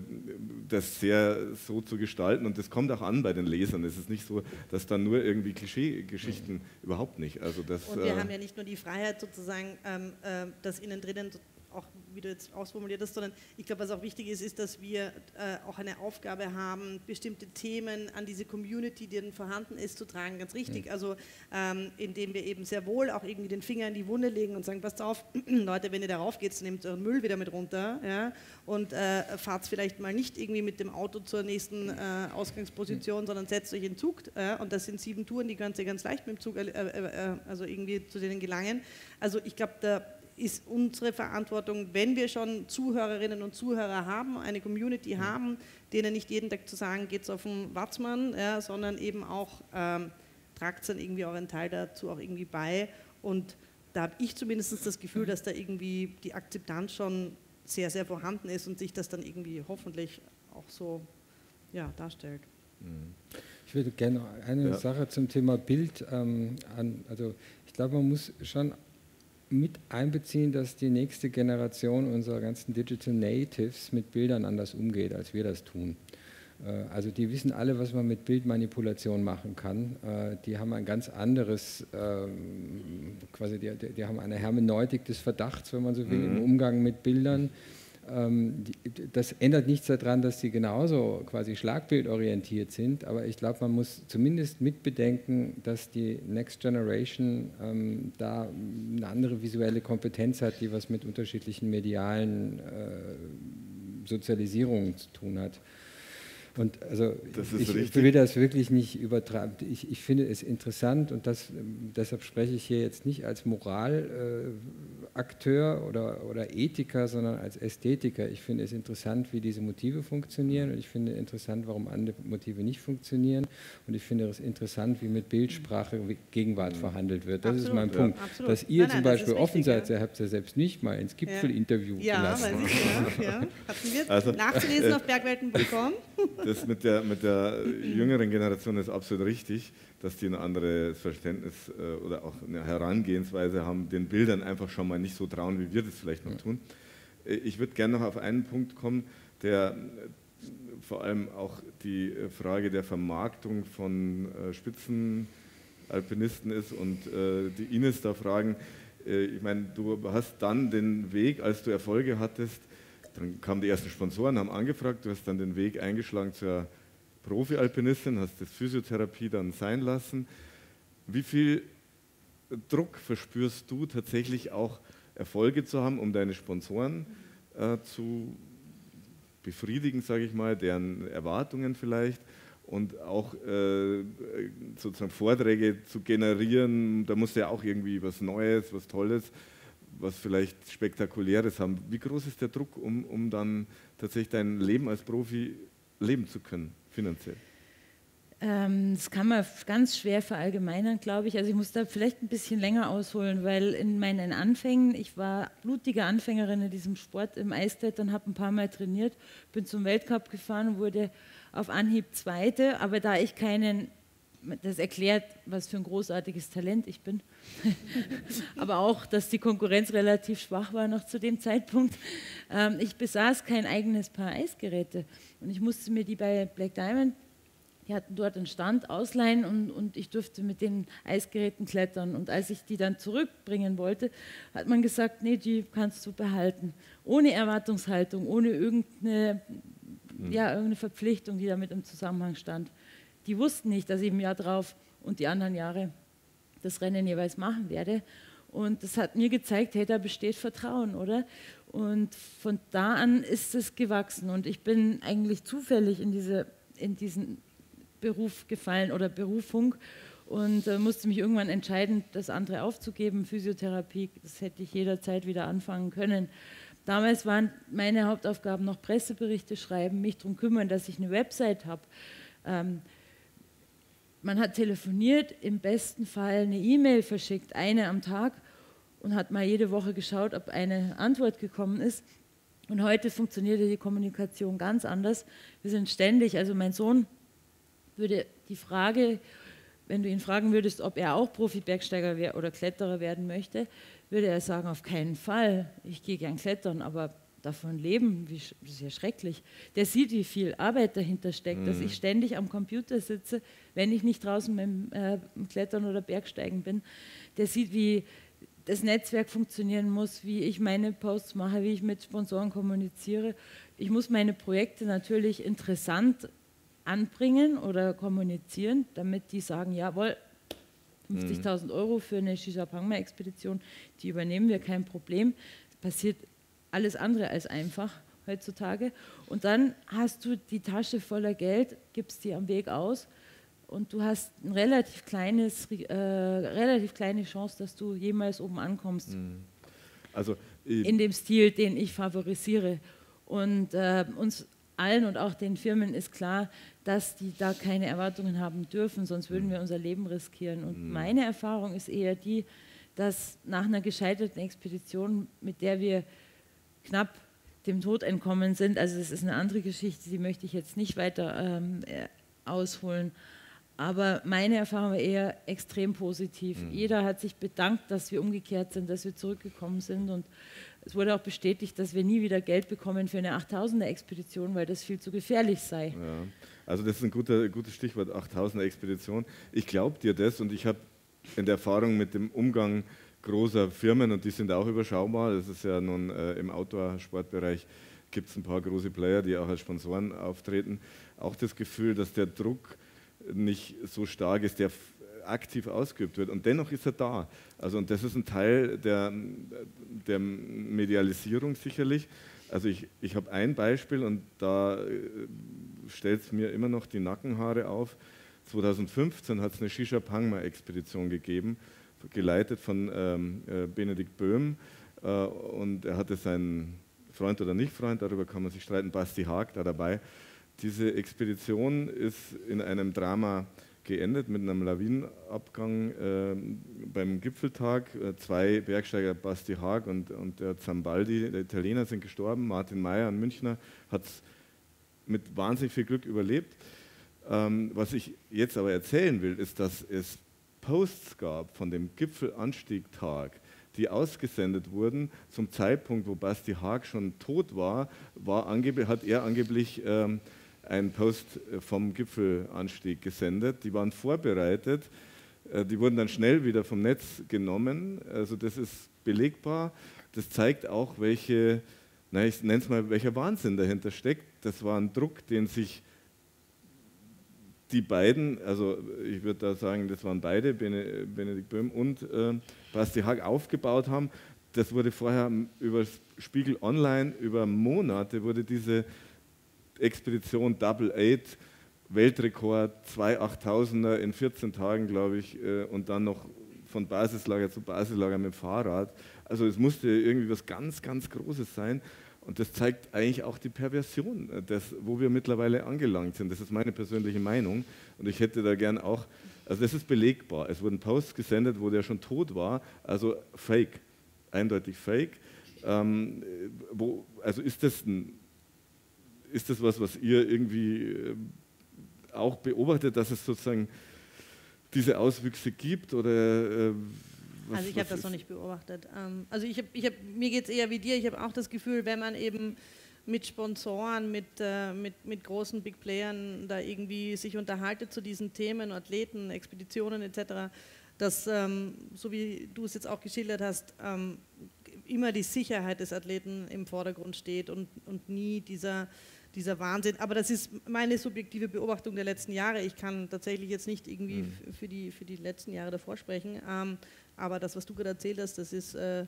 das sehr so zu gestalten und das kommt auch an bei den Lesern. Es ist nicht so, dass dann nur irgendwie Klischeegeschichten überhaupt nicht. Also das, und wir äh, haben ja nicht nur die Freiheit sozusagen, ähm, äh, das innen drinnen auch wie du jetzt ausformuliert hast, sondern ich glaube, was auch wichtig ist, ist, dass wir äh, auch eine Aufgabe haben, bestimmte Themen an diese Community, die dann vorhanden ist, zu tragen. Ganz richtig. Mhm. Also ähm, indem wir eben sehr wohl auch irgendwie den Finger in die Wunde legen und sagen, passt auf, Leute, wenn ihr darauf geht, nehmt euren Müll wieder mit runter ja, und äh, fahrt vielleicht mal nicht irgendwie mit dem Auto zur nächsten äh, Ausgangsposition, mhm. sondern setzt euch in Zug. Ja, und das sind sieben Touren, die könnt ihr ganz leicht mit dem Zug, äh, äh, also irgendwie zu denen gelangen. Also ich glaube, da ist unsere Verantwortung, wenn wir schon Zuhörerinnen und Zuhörer haben, eine Community mhm. haben, denen nicht jeden Tag zu sagen, geht's auf den Watzmann, ja, sondern eben auch ähm, tragt dann irgendwie euren Teil dazu auch irgendwie bei. Und da habe ich zumindest das Gefühl, dass da irgendwie die Akzeptanz schon sehr, sehr vorhanden ist und sich das dann irgendwie hoffentlich auch so ja, darstellt. Mhm. Ich würde gerne eine ja. Sache zum Thema Bild ähm, an, also ich glaube, man muss schon mit einbeziehen, dass die nächste Generation unserer ganzen Digital Natives mit Bildern anders umgeht, als wir das tun. Äh, also die wissen alle, was man mit Bildmanipulation machen kann. Äh, die haben ein ganz anderes, ähm, quasi die, die haben eine Hermeneutik des Verdachts, wenn man so will, mhm. im Umgang mit Bildern. Ähm, das ändert nichts daran, dass sie genauso quasi schlagbildorientiert sind, aber ich glaube, man muss zumindest mitbedenken, dass die Next Generation ähm, da eine andere visuelle Kompetenz hat, die was mit unterschiedlichen medialen äh, Sozialisierungen zu tun hat. Und also ich richtig. will das wirklich nicht übertreiben. Ich, ich, finde es interessant und das, deshalb spreche ich hier jetzt nicht als Moralakteur äh, oder, oder Ethiker, sondern als Ästhetiker. Ich finde es interessant, wie diese Motive funktionieren und ich finde interessant, warum andere Motive nicht funktionieren und ich finde es interessant, wie mit Bildsprache Gegenwart mhm. verhandelt wird. Das absolut, ist mein ja. Punkt. Absolut. Dass ihr nein, zum nein, Beispiel offen seid, ihr habt es ja selbst nicht mal ins Gipfelinterview ja. gelassen. Ja, weiß ich, ja. ja. Hatten wir also, nachzulesen äh, auf bergwelten.com das mit der, mit der jüngeren Generation ist absolut richtig, dass die ein anderes Verständnis äh, oder auch eine Herangehensweise haben, den Bildern einfach schon mal nicht so trauen, wie wir das vielleicht noch tun. Äh, ich würde gerne noch auf einen Punkt kommen, der äh, vor allem auch die Frage der Vermarktung von Spitzenalpinisten ist und die Ines da fragen, ich meine, du hast dann den Weg, als du Erfolge hattest, dann kamen die ersten Sponsoren, haben angefragt, du hast dann den Weg eingeschlagen zur Profi-Alpinistin, hast das Physiotherapie dann sein lassen. Wie viel Druck verspürst du tatsächlich auch Erfolge zu haben, um deine Sponsoren äh, zu befriedigen, sage ich mal, deren Erwartungen vielleicht und auch äh, sozusagen Vorträge zu generieren. Da muss ja auch irgendwie was Neues, was Tolles was vielleicht Spektakuläres haben. Wie groß ist der Druck, um, um dann tatsächlich dein Leben als Profi leben zu können, finanziell? Ähm, das kann man ganz schwer verallgemeinern, glaube ich. Also ich muss da vielleicht ein bisschen länger ausholen, weil in meinen Anfängen, ich war blutige Anfängerin in diesem Sport im Eisklettern, habe ein paar Mal trainiert, bin zum Weltcup gefahren, wurde auf Anhieb Zweite, aber da ich keinen das erklärt, was für ein großartiges Talent ich bin. Aber auch, dass die Konkurrenz relativ schwach war noch zu dem Zeitpunkt. Ähm, ich besaß kein eigenes Paar Eisgeräte und ich musste mir die bei Black Diamond, die hatten dort einen Stand, ausleihen und, und ich durfte mit den Eisgeräten klettern. Und als ich die dann zurückbringen wollte, hat man gesagt, nee, die kannst du behalten. Ohne Erwartungshaltung, ohne irgendeine, mhm. ja, irgendeine Verpflichtung, die damit im Zusammenhang stand die wussten nicht, dass ich im Jahr drauf und die anderen Jahre das Rennen jeweils machen werde. Und das hat mir gezeigt, hey, da besteht Vertrauen, oder? Und von da an ist es gewachsen. Und ich bin eigentlich zufällig in, diese, in diesen Beruf gefallen oder Berufung und äh, musste mich irgendwann entscheiden, das andere aufzugeben. Physiotherapie, das hätte ich jederzeit wieder anfangen können. Damals waren meine Hauptaufgaben noch Presseberichte schreiben, mich darum kümmern, dass ich eine Website habe. Ähm, man hat telefoniert, im besten Fall eine E-Mail verschickt, eine am Tag und hat mal jede Woche geschaut, ob eine Antwort gekommen ist. Und heute funktioniert die Kommunikation ganz anders. Wir sind ständig, also mein Sohn würde die Frage, wenn du ihn fragen würdest, ob er auch Profi-Bergsteiger oder Kletterer werden möchte, würde er sagen, auf keinen Fall. Ich gehe gern klettern, aber davon leben, wie, das ist ja schrecklich. Der sieht, wie viel Arbeit dahinter steckt, mhm. dass ich ständig am Computer sitze, wenn ich nicht draußen mit, äh, Klettern oder Bergsteigen bin. Der sieht, wie das Netzwerk funktionieren muss, wie ich meine Posts mache, wie ich mit Sponsoren kommuniziere. Ich muss meine Projekte natürlich interessant anbringen oder kommunizieren, damit die sagen, jawohl, 50.000 Euro für eine Shisha-Pangma-Expedition, die übernehmen wir, kein Problem. Das passiert alles andere als einfach heutzutage. Und dann hast du die Tasche voller Geld, gibst die am Weg aus und du hast eine relativ, kleines, äh, relativ kleine Chance, dass du jemals oben ankommst. Mhm. Also, in dem Stil, den ich favorisiere. Und äh, uns allen und auch den Firmen ist klar, dass die da keine Erwartungen haben dürfen, sonst würden wir unser Leben riskieren. Und mhm. meine Erfahrung ist eher die, dass nach einer gescheiterten Expedition, mit der wir knapp dem Tod entkommen sind, also das ist eine andere Geschichte, die möchte ich jetzt nicht weiter ähm, äh, ausholen, aber meine Erfahrung war eher extrem positiv. Mhm. Jeder hat sich bedankt, dass wir umgekehrt sind, dass wir zurückgekommen sind und es wurde auch bestätigt, dass wir nie wieder Geld bekommen für eine 8000er-Expedition, weil das viel zu gefährlich sei. Ja. Also das ist ein guter, gutes Stichwort, 8000er-Expedition. Ich glaube dir das und ich habe in der Erfahrung mit dem Umgang großer Firmen, und die sind auch überschaubar, das ist ja nun äh, im Outdoor-Sportbereich, gibt es ein paar große Player, die auch als Sponsoren auftreten, auch das Gefühl, dass der Druck nicht so stark ist, der aktiv ausgeübt wird. Und dennoch ist er da. Also, und das ist ein Teil der, der Medialisierung sicherlich. Also ich, ich habe ein Beispiel und da äh, stellt es mir immer noch die Nackenhaare auf. 2015 hat es eine Shisha-Pangma-Expedition gegeben, geleitet von ähm, äh, Benedikt Böhm. Äh, und er hatte seinen Freund oder Nicht-Freund, darüber kann man sich streiten, Basti Haag da dabei. Diese Expedition ist in einem Drama geendet mit einem Lawinenabgang äh, beim Gipfeltag. Äh, zwei Bergsteiger, Basti Haag und, und der Zambaldi, der Italiener, sind gestorben. Martin Mayer, ein Münchner, hat es mit wahnsinnig viel Glück überlebt. Ähm, was ich jetzt aber erzählen will, ist, dass es Posts gab von dem Gipfelanstiegtag, die ausgesendet wurden zum Zeitpunkt, wo Basti Haag schon tot war, war hat er angeblich ähm, einen Post äh, vom Gipfelanstieg gesendet. Die waren vorbereitet, äh, die wurden dann schnell wieder vom Netz genommen. Also das ist belegbar. Das zeigt auch, welche, na, ich nenne es mal, welcher Wahnsinn dahinter steckt. Das war ein Druck, den sich die beiden, also ich würde da sagen, das waren beide, Benedikt Böhm und äh, Basti Haag, aufgebaut haben. Das wurde vorher über Spiegel Online, über Monate wurde diese Expedition Double Eight, Weltrekord, zwei 8000er in 14 Tagen, glaube ich, äh, und dann noch von Basislager zu Basislager mit dem Fahrrad. Also es musste irgendwie was ganz, ganz Großes sein. Und das zeigt eigentlich auch die Perversion, äh, des, wo wir mittlerweile angelangt sind. Das ist meine persönliche Meinung. Und ich hätte da gern auch, also das ist belegbar. Es wurden Posts gesendet, wo der schon tot war, also fake, eindeutig fake. Ähm, äh, wo, also ist das ein ist das was, was ihr irgendwie äh, auch beobachtet, dass es sozusagen diese Auswüchse gibt? Oder, äh, was, also ich habe das noch nicht beobachtet. Ähm, also ich hab, ich hab, mir geht es eher wie dir. Ich habe auch das Gefühl, wenn man eben mit Sponsoren, mit, äh, mit, mit großen Big Playern da irgendwie sich unterhaltet zu diesen Themen, Athleten, Expeditionen etc., dass, ähm, so wie du es jetzt auch geschildert hast, ähm, immer die Sicherheit des Athleten im Vordergrund steht und, und nie dieser dieser Wahnsinn. Aber das ist meine subjektive Beobachtung der letzten Jahre. Ich kann tatsächlich jetzt nicht irgendwie mhm. für, die, für die letzten Jahre davor sprechen. Ähm, aber das, was du gerade erzählt hast, das ist, äh,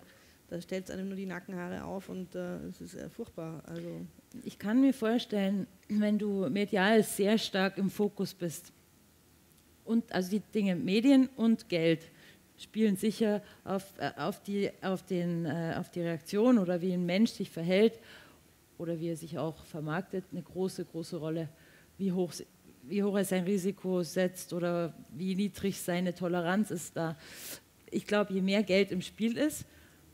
da stellt es einem nur die Nackenhaare auf und äh, es ist äh, furchtbar. Also ich kann mir vorstellen, wenn du medial sehr stark im Fokus bist und also die Dinge Medien und Geld spielen sicher auf, äh, auf, die, auf, den, äh, auf die Reaktion oder wie ein Mensch sich verhält oder wie er sich auch vermarktet, eine große, große Rolle, wie hoch, wie hoch er sein Risiko setzt oder wie niedrig seine Toleranz ist da. Ich glaube, je mehr Geld im Spiel ist,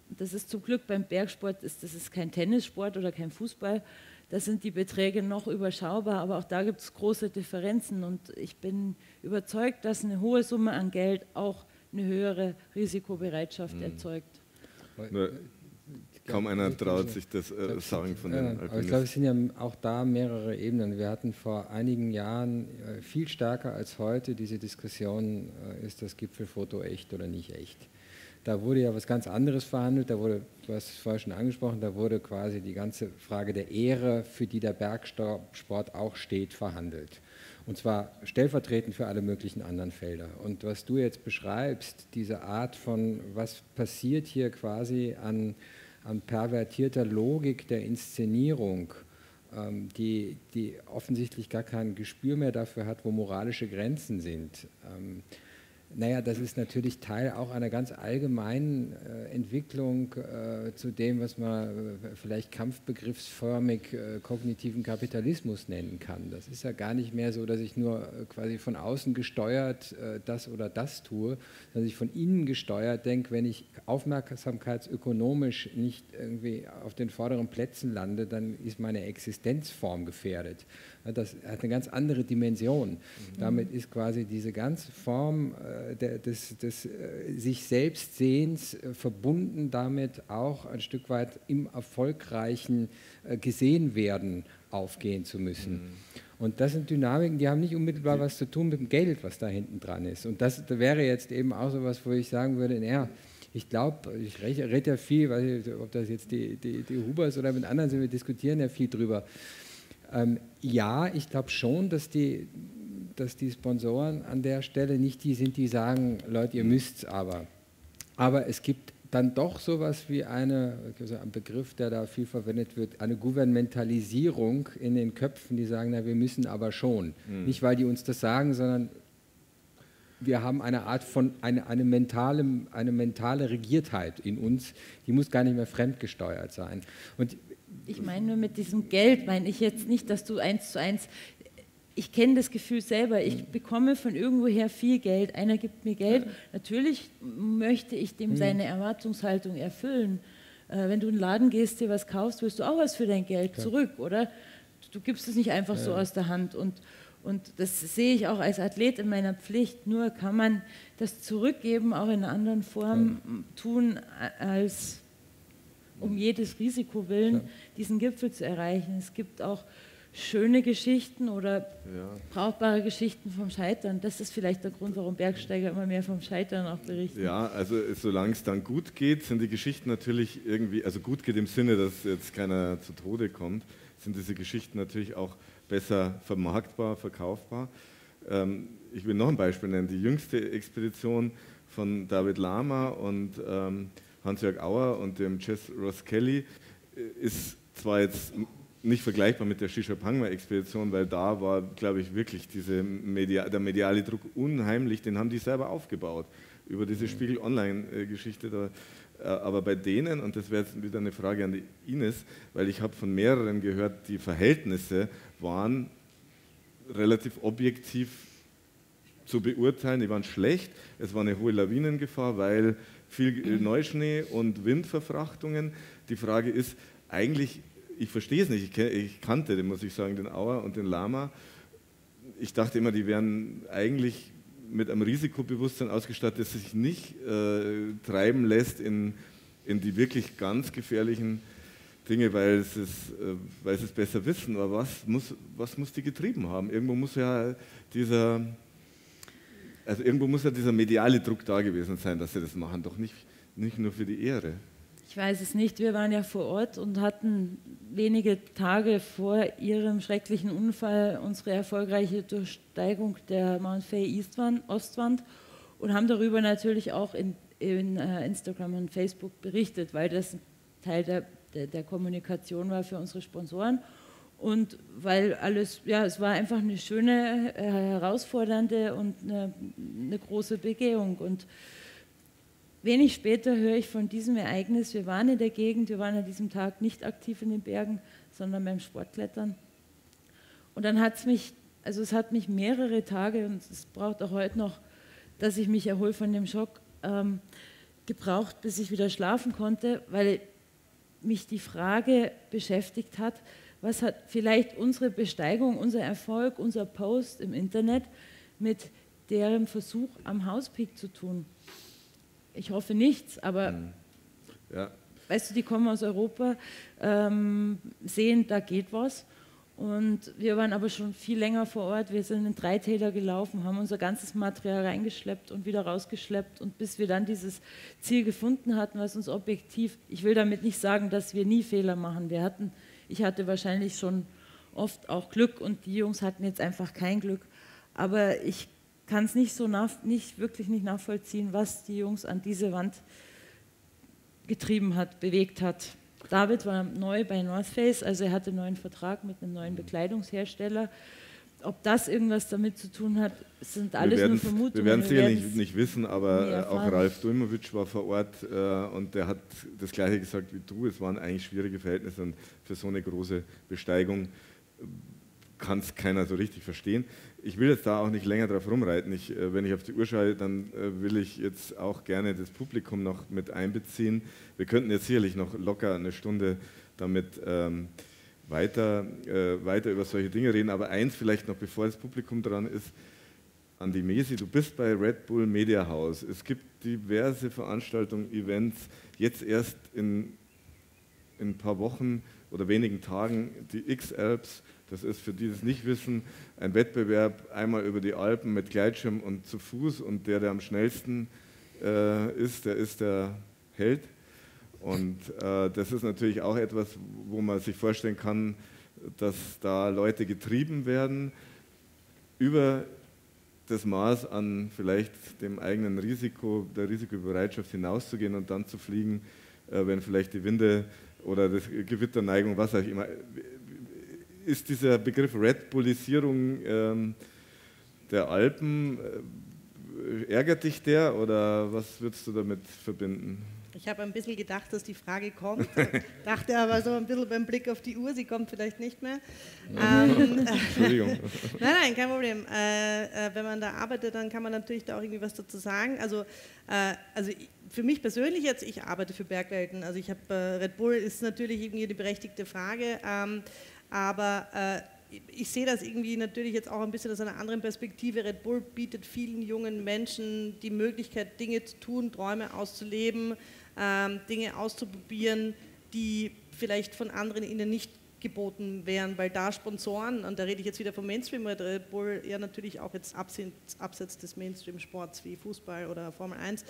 das ist zum Glück beim Bergsport, ist, das ist kein Tennissport oder kein Fußball, da sind die Beträge noch überschaubar, aber auch da gibt es große Differenzen und ich bin überzeugt, dass eine hohe Summe an Geld auch eine höhere Risikobereitschaft mhm. erzeugt. Kaum einer traut sich das äh, sagen von den ja, Aber ich glaube, es sind ja auch da mehrere Ebenen. Wir hatten vor einigen Jahren äh, viel stärker als heute diese Diskussion, äh, ist das Gipfelfoto echt oder nicht echt. Da wurde ja was ganz anderes verhandelt, da wurde, du hast es vorher schon angesprochen, da wurde quasi die ganze Frage der Ehre, für die der Bergsport auch steht, verhandelt. Und zwar stellvertretend für alle möglichen anderen Felder. Und was du jetzt beschreibst, diese Art von, was passiert hier quasi an, an pervertierter Logik der Inszenierung, ähm, die, die offensichtlich gar kein Gespür mehr dafür hat, wo moralische Grenzen sind. Naja, das ist natürlich Teil auch einer ganz allgemeinen äh, Entwicklung äh, zu dem, was man äh, vielleicht kampfbegriffsförmig äh, kognitiven Kapitalismus nennen kann. Das ist ja gar nicht mehr so, dass ich nur äh, quasi von außen gesteuert das oder das tue, sondern ich von innen gesteuert denke, wenn ich aufmerksamkeitsökonomisch nicht irgendwie auf den vorderen Plätzen lande, dann ist meine Existenzform gefährdet. Das hat eine ganz andere Dimension. Mhm. Damit ist quasi diese ganze Form äh, des, des äh, sich selbst Sehens äh, verbunden damit auch ein Stück weit im erfolgreichen gesehen werden aufgehen zu müssen. Mhm. Und das sind Dynamiken, die haben nicht unmittelbar was zu tun mit dem Geld, was da hinten dran ist. Und das wäre jetzt eben auch so was, wo ich sagen würde, naja, ich glaube, ich rede ja viel, weiß ich, ob das jetzt die, die, die Hubers oder mit anderen sind, wir diskutieren ja viel drüber. Ähm, ja, ich glaube schon, dass die, dass die Sponsoren an der Stelle nicht die sind, die sagen, Leute, ihr müsst es aber. Aber es gibt dann doch sowas wie eine, also ein Begriff, der da viel verwendet wird, eine Gouvernementalisierung in den Köpfen, die sagen, na, wir müssen aber schon. Mhm. Nicht, weil die uns das sagen, sondern wir haben eine Art von, eine, eine, mentale, eine mentale Regiertheit in uns, die muss gar nicht mehr fremdgesteuert sein. Und ich meine nur mit diesem Geld, meine ich jetzt nicht, dass du eins zu eins, ich kenne das Gefühl selber, ich bekomme von irgendwoher viel Geld, einer gibt mir Geld, natürlich möchte ich dem hm. seine Erwartungshaltung erfüllen. Äh, wenn du in den Laden gehst, dir was kaufst, wirst du auch was für dein Geld zurück, oder? Du gibst es nicht einfach so aus der Hand und, und das sehe ich auch als Athlet in meiner Pflicht. Nur kann man das Zurückgeben auch in einer anderen Form tun als um jedes Risiko willen, ja. diesen Gipfel zu erreichen. Es gibt auch schöne Geschichten oder ja. brauchbare Geschichten vom Scheitern. Das ist vielleicht der Grund, warum Bergsteiger immer mehr vom Scheitern auch berichten. Ja, also solange es dann gut geht, sind die Geschichten natürlich irgendwie, also gut geht im Sinne, dass jetzt keiner zu Tode kommt, sind diese Geschichten natürlich auch besser vermarktbar, verkaufbar. Ähm, ich will noch ein Beispiel nennen. Die jüngste Expedition von David Lama und ähm, Hans-Jörg Auer und dem Jess Ross Kelly äh, ist zwar jetzt nicht vergleichbar mit der Shisha-Pangma-Expedition, weil da war, glaube ich, wirklich diese Media der mediale Druck unheimlich, den haben die selber aufgebaut über diese mhm. Spiegel-Online-Geschichte. Äh, aber bei denen, und das wäre jetzt wieder eine Frage an die Ines, weil ich habe von mehreren gehört, die Verhältnisse waren relativ objektiv zu beurteilen, die waren schlecht. Es war eine hohe Lawinengefahr, weil viel Neuschnee und Windverfrachtungen. Die Frage ist eigentlich, ich verstehe es nicht, ich, kannte, den muss ich sagen, den Auer und den Lama. Ich dachte immer, die wären eigentlich mit einem Risikobewusstsein ausgestattet, das sich nicht äh, treiben lässt in, in die wirklich ganz gefährlichen Dinge, weil es, äh, weil es besser wissen. Aber was muss, was muss die getrieben haben? Irgendwo muss ja dieser also irgendwo muss ja dieser mediale Druck da gewesen sein, dass sie das machen, doch nicht, nicht nur für die Ehre. Ich weiß es nicht. Wir waren ja vor Ort und hatten wenige Tage vor ihrem schrecklichen Unfall unsere erfolgreiche Durchsteigung der Mount Fay Eastwand, Ostwand und haben darüber natürlich auch in, in uh, Instagram und Facebook berichtet, weil das Teil der, der, der Kommunikation war für unsere Sponsoren. Und weil alles, ja, es war einfach eine schöne, äh, herausfordernde und eine, eine, große Begehung. Und wenig später höre ich von diesem Ereignis. Wir waren in der Gegend, wir waren an diesem Tag nicht aktiv in den Bergen, sondern beim Sportklettern. Und dann hat es mich, also es hat mich mehrere Tage, und es braucht auch heute noch, dass ich mich erhole von dem Schock, ähm, gebraucht, bis ich wieder schlafen konnte, weil mich die Frage beschäftigt hat, was hat vielleicht unsere Besteigung, unser Erfolg, unser Post im Internet mit deren Versuch am Hauspeak zu tun? Ich hoffe nichts, aber mhm. ja. weißt du, die kommen aus Europa, ähm, sehen, da geht was Und wir waren aber schon viel länger vor Ort. Wir sind in drei Täler gelaufen, haben unser ganzes Material reingeschleppt und wieder rausgeschleppt. Und bis wir dann dieses Ziel gefunden hatten, was uns objektiv, ich will damit nicht sagen, dass wir nie Fehler machen. Wir hatten, ich hatte wahrscheinlich schon oft auch Glück und die Jungs hatten jetzt einfach kein Glück. Aber ich kann es nicht so nach, nicht wirklich nicht nachvollziehen, was die Jungs an diese Wand getrieben hat, bewegt hat. David war neu bei North Face, also er hatte einen neuen Vertrag mit einem neuen Bekleidungshersteller. Ob das irgendwas damit zu tun hat, sind alles nur Vermutungen. Wir werden es sicher nicht, nicht, wissen, aber auch Ralf Dulmovic war vor Ort äh, und der hat das Gleiche gesagt wie du. Es waren eigentlich schwierige Verhältnisse und für so eine große Besteigung kann es keiner so richtig verstehen. Ich will jetzt da auch nicht länger drauf rumreiten. Ich, äh, wenn ich auf die Uhr schaue, dann äh, will ich jetzt auch gerne das Publikum noch mit einbeziehen. Wir könnten jetzt sicherlich noch locker eine Stunde damit ähm, weiter, äh, weiter über solche Dinge reden. Aber eins vielleicht noch, bevor das Publikum dran ist. Andi Mesi, du bist bei Red Bull Media House. Es gibt diverse Veranstaltungen, Events. Jetzt erst in, in ein paar Wochen oder wenigen Tagen die X-Alps das ist für die, die es nicht wissen, ein Wettbewerb einmal über die Alpen mit Gleitschirm und zu Fuß und der, der am schnellsten äh, ist, der ist der Held. Und äh, das ist natürlich auch etwas, wo man sich vorstellen kann, dass da Leute getrieben werden über das Maß an vielleicht dem eigenen Risiko, der Risikobereitschaft hinauszugehen und dann zu fliegen, äh, wenn vielleicht die Winde oder die Gewitterneigung, was auch immer, ist dieser Begriff Red Bullisierung ähm, der Alpen, äh, ärgert dich der oder was würdest du damit verbinden? Ich habe ein bisschen gedacht, dass die Frage kommt, dachte aber so ein bisschen beim Blick auf die Uhr, sie kommt vielleicht nicht mehr. Ähm, Entschuldigung. nein, nein, kein Problem. Äh, äh, wenn man da arbeitet, dann kann man natürlich da auch irgendwie was dazu sagen. Also, äh, also für mich persönlich jetzt, ich arbeite für Bergwelten, also ich habe, äh, Red Bull ist natürlich irgendwie eine berechtigte Frage. Ähm, aber äh, ich sehe das irgendwie natürlich jetzt auch ein bisschen aus einer anderen Perspektive. Red Bull bietet vielen jungen Menschen die Möglichkeit, Dinge zu tun, Träume auszuleben, Dinge auszuprobieren, die vielleicht von anderen ihnen nicht geboten wären, weil da Sponsoren, und da rede ich jetzt wieder vom Mainstream, Red Bull ja natürlich auch jetzt abseits des Mainstream-Sports wie Fußball oder Formel 1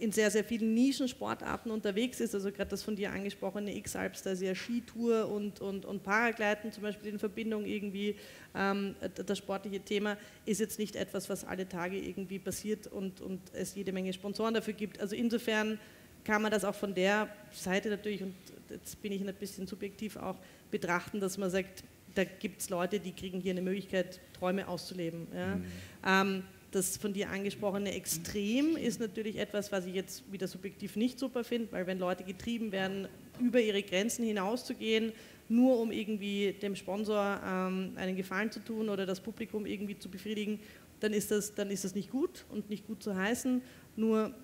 in sehr, sehr vielen Nischensportarten unterwegs ist, also gerade das von dir angesprochene X-Alps, da ist ja Skitour und, und, und Paragleiten zum Beispiel in Verbindung irgendwie, ähm, das sportliche Thema ist jetzt nicht etwas, was alle Tage irgendwie passiert und, und es jede Menge Sponsoren dafür gibt. Also insofern kann man das auch von der Seite natürlich, und jetzt bin ich ein bisschen subjektiv auch, betrachten, dass man sagt, da gibt es Leute, die kriegen hier eine Möglichkeit, Träume auszuleben. Ja. Mhm. Ähm, das von dir angesprochene Extrem ist natürlich etwas, was ich jetzt wieder subjektiv nicht super finde, weil wenn Leute getrieben werden, über ihre Grenzen hinauszugehen, nur um irgendwie dem Sponsor ähm, einen Gefallen zu tun oder das Publikum irgendwie zu befriedigen, dann ist das, dann ist das nicht gut und nicht gut zu heißen. Nur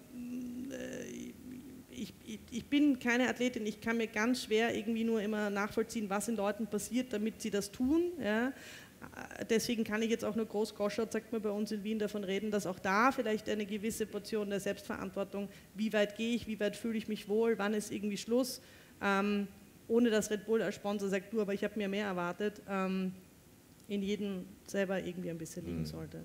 ich, ich, bin keine Athletin, ich kann mir ganz schwer irgendwie nur immer nachvollziehen, was in Leuten passiert, damit sie das tun. Ja deswegen kann ich jetzt auch nur Großgoschert, sagt man bei uns in Wien, davon reden, dass auch da vielleicht eine gewisse Portion der Selbstverantwortung, wie weit gehe ich, wie weit fühle ich mich wohl, wann ist irgendwie Schluss, ähm, ohne dass Red Bull als Sponsor sagt, du, aber ich habe mir mehr erwartet, ähm, in jedem selber irgendwie ein bisschen liegen hm. sollte.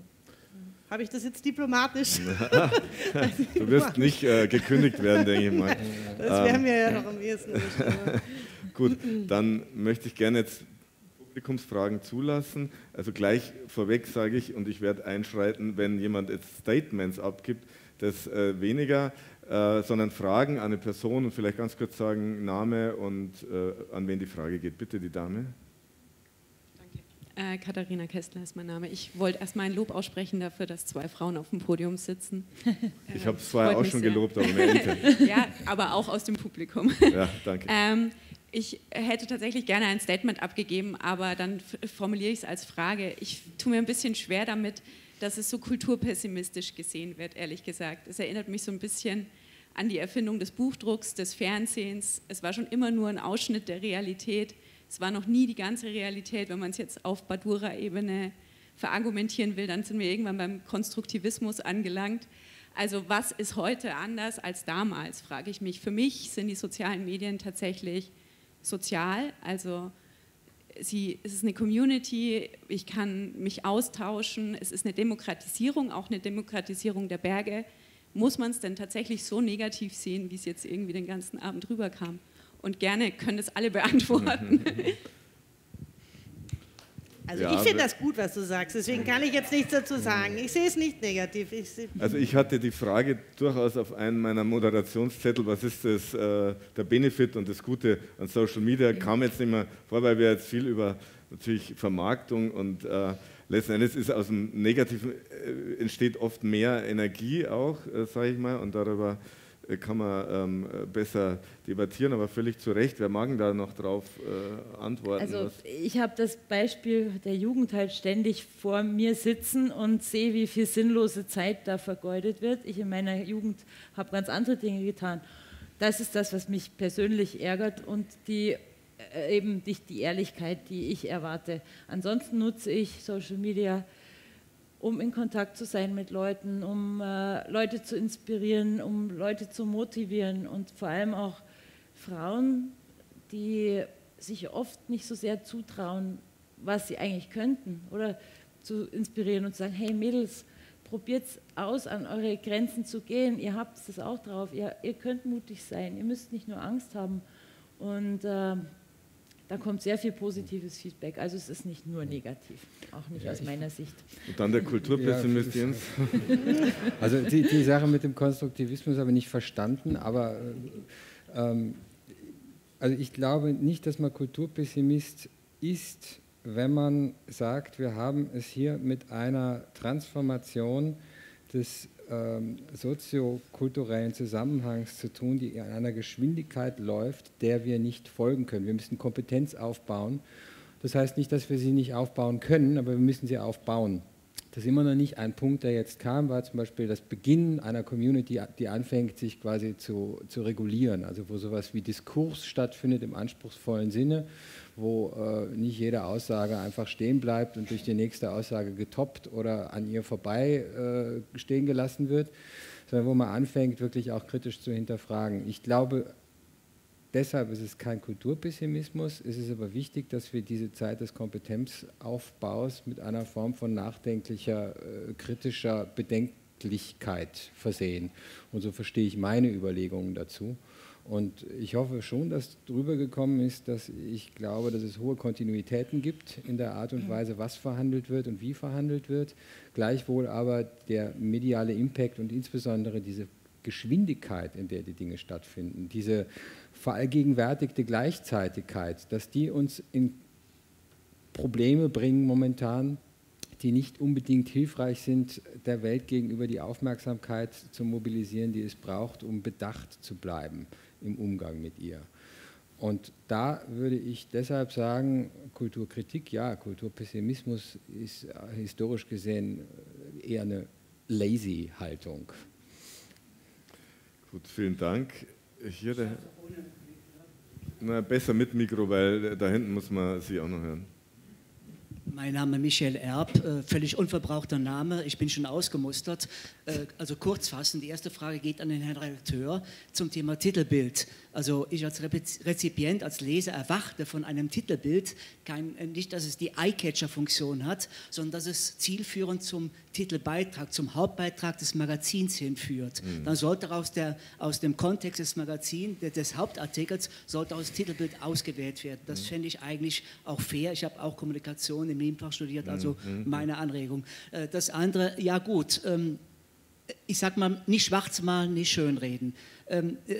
Habe ich das jetzt diplomatisch? du wirst nicht äh, gekündigt werden, denke ich mal. Das wäre mir ja noch am ehesten. Gut, dann möchte ich gerne jetzt Publikumsfragen zulassen. Also gleich vorweg sage ich, und ich werde einschreiten, wenn jemand jetzt Statements abgibt, das äh, weniger, äh, sondern Fragen an eine Person und vielleicht ganz kurz sagen Name und äh, an wen die Frage geht. Bitte die Dame. Äh, Katharina Kessler ist mein Name. Ich wollte erstmal ein Lob aussprechen dafür, dass zwei Frauen auf dem Podium sitzen. ich habe es vorher auch schon sehr. gelobt, aber mehr Ja, aber auch aus dem Publikum. Ja, danke. Ähm, ich hätte tatsächlich gerne ein Statement abgegeben, aber dann formuliere ich es als Frage. Ich tue mir ein bisschen schwer damit, dass es so kulturpessimistisch gesehen wird, ehrlich gesagt. Es erinnert mich so ein bisschen an die Erfindung des Buchdrucks, des Fernsehens. Es war schon immer nur ein Ausschnitt der Realität. Es war noch nie die ganze Realität. Wenn man es jetzt auf Badura-Ebene verargumentieren will, dann sind wir irgendwann beim Konstruktivismus angelangt. Also was ist heute anders als damals, frage ich mich. Für mich sind die sozialen Medien tatsächlich sozial. Also sie, es ist eine Community, ich kann mich austauschen, es ist eine Demokratisierung, auch eine Demokratisierung der Berge. Muss man es denn tatsächlich so negativ sehen, wie es jetzt irgendwie den ganzen Abend rüberkam? Und gerne können das alle beantworten. Also ja, ich finde das gut, was du sagst, deswegen kann ich jetzt nichts dazu sagen. Ich sehe es nicht negativ. Ich also ich hatte die Frage durchaus auf einem meiner Moderationszettel, was ist das, äh, der Benefit und das Gute an Social Media, kam jetzt nicht mehr vor, weil wir jetzt viel über natürlich Vermarktung und äh, letzten Endes ist aus dem Negativen äh, entsteht oft mehr Energie auch, äh, sage ich mal, und darüber äh, kann man ähm, besser debattieren, aber völlig zu Recht. Wer mag da noch drauf äh, antworten? Also was? ich habe das Beispiel der Jugend halt ständig vor mir sitzen und sehe, wie viel sinnlose Zeit da vergeudet wird. Ich in meiner Jugend habe ganz andere Dinge getan. Das ist das, was mich persönlich ärgert und die äh, eben nicht die Ehrlichkeit, die ich erwarte. Ansonsten nutze ich Social Media um in Kontakt zu sein mit Leuten, um äh, Leute zu inspirieren, um Leute zu motivieren und vor allem auch Frauen, die sich oft nicht so sehr zutrauen, was sie eigentlich könnten, oder zu inspirieren und zu sagen, hey Mädels, probiert es aus, an eure Grenzen zu gehen, ihr habt es auch drauf, ihr, ihr könnt mutig sein, ihr müsst nicht nur Angst haben. Und äh, da kommt sehr viel positives Feedback. Also es ist nicht nur negativ, auch nicht ja, aus meiner Sicht. Und dann der Kulturpessimist ja, Jens. Also die, die, Sache mit dem Konstruktivismus habe ich nicht verstanden, aber ähm, also ich glaube nicht, dass man Kulturpessimist ist, wenn man sagt, wir haben es hier mit einer Transformation des ähm, soziokulturellen Zusammenhangs zu tun, die in einer Geschwindigkeit läuft, der wir nicht folgen können. Wir müssen Kompetenz aufbauen. Das heißt nicht, dass wir sie nicht aufbauen können, aber wir müssen sie aufbauen. Das ist immer noch nicht ein Punkt, der jetzt kam, war zum Beispiel das Beginn einer Community, die anfängt, sich quasi zu, zu regulieren, also wo sowas wie Diskurs stattfindet im anspruchsvollen Sinne, wo äh, nicht jede Aussage einfach stehen bleibt und durch die nächste Aussage getoppt oder an ihr vorbei äh, stehen gelassen wird, sondern wo man anfängt, wirklich auch kritisch zu hinterfragen. Ich glaube, deshalb ist es kein Kulturpessimismus, es ist aber wichtig, dass wir diese Zeit des Kompetenzaufbaus mit einer Form von nachdenklicher, äh, kritischer Bedenklichkeit versehen. Und so verstehe ich meine Überlegungen dazu. Und ich hoffe schon, dass drüber gekommen ist, dass ich glaube, dass es hohe Kontinuitäten gibt in der Art und Weise, was verhandelt wird und wie verhandelt wird. Gleichwohl aber der mediale Impact und insbesondere diese Geschwindigkeit, in der die Dinge stattfinden, diese verallgegenwärtigte Gleichzeitigkeit, dass die uns in Probleme bringen momentan, die nicht unbedingt hilfreich sind, der Welt gegenüber die Aufmerksamkeit zu mobilisieren, die es braucht, um bedacht zu bleiben im Umgang mit ihr. Und da würde ich deshalb sagen, Kulturkritik, ja, Kulturpessimismus ist historisch gesehen eher eine lazy Haltung. Gut, vielen Dank. Hier der, na, besser mit Mikro, weil da hinten muss man Sie auch noch hören. Mein Name ist Michael Erb, äh, völlig unverbrauchter Name. Ich bin schon ausgemustert. Äh, also kurz fassen, die erste Frage geht an den Herrn Redakteur zum Thema Titelbild. Also ich als Rezipient, als Leser erwachte von einem Titelbild, kein, äh, nicht, dass es die Eyecatcher-Funktion hat, sondern dass es zielführend zum Titelbeitrag, zum Hauptbeitrag des Magazins hinführt. Mhm. Dann sollte aus, der, aus dem Kontext des Magazins, des Hauptartikels, sollte aus Titelbild ausgewählt werden. Das mhm. fände ich eigentlich auch fair. Ich habe auch Kommunikation im Nebenfach studiert, also mhm. mhm. meine Anregung. Äh, das andere, ja gut, ähm, ich sag mal, nicht schwarz malen, nicht schönreden. Ähm, äh,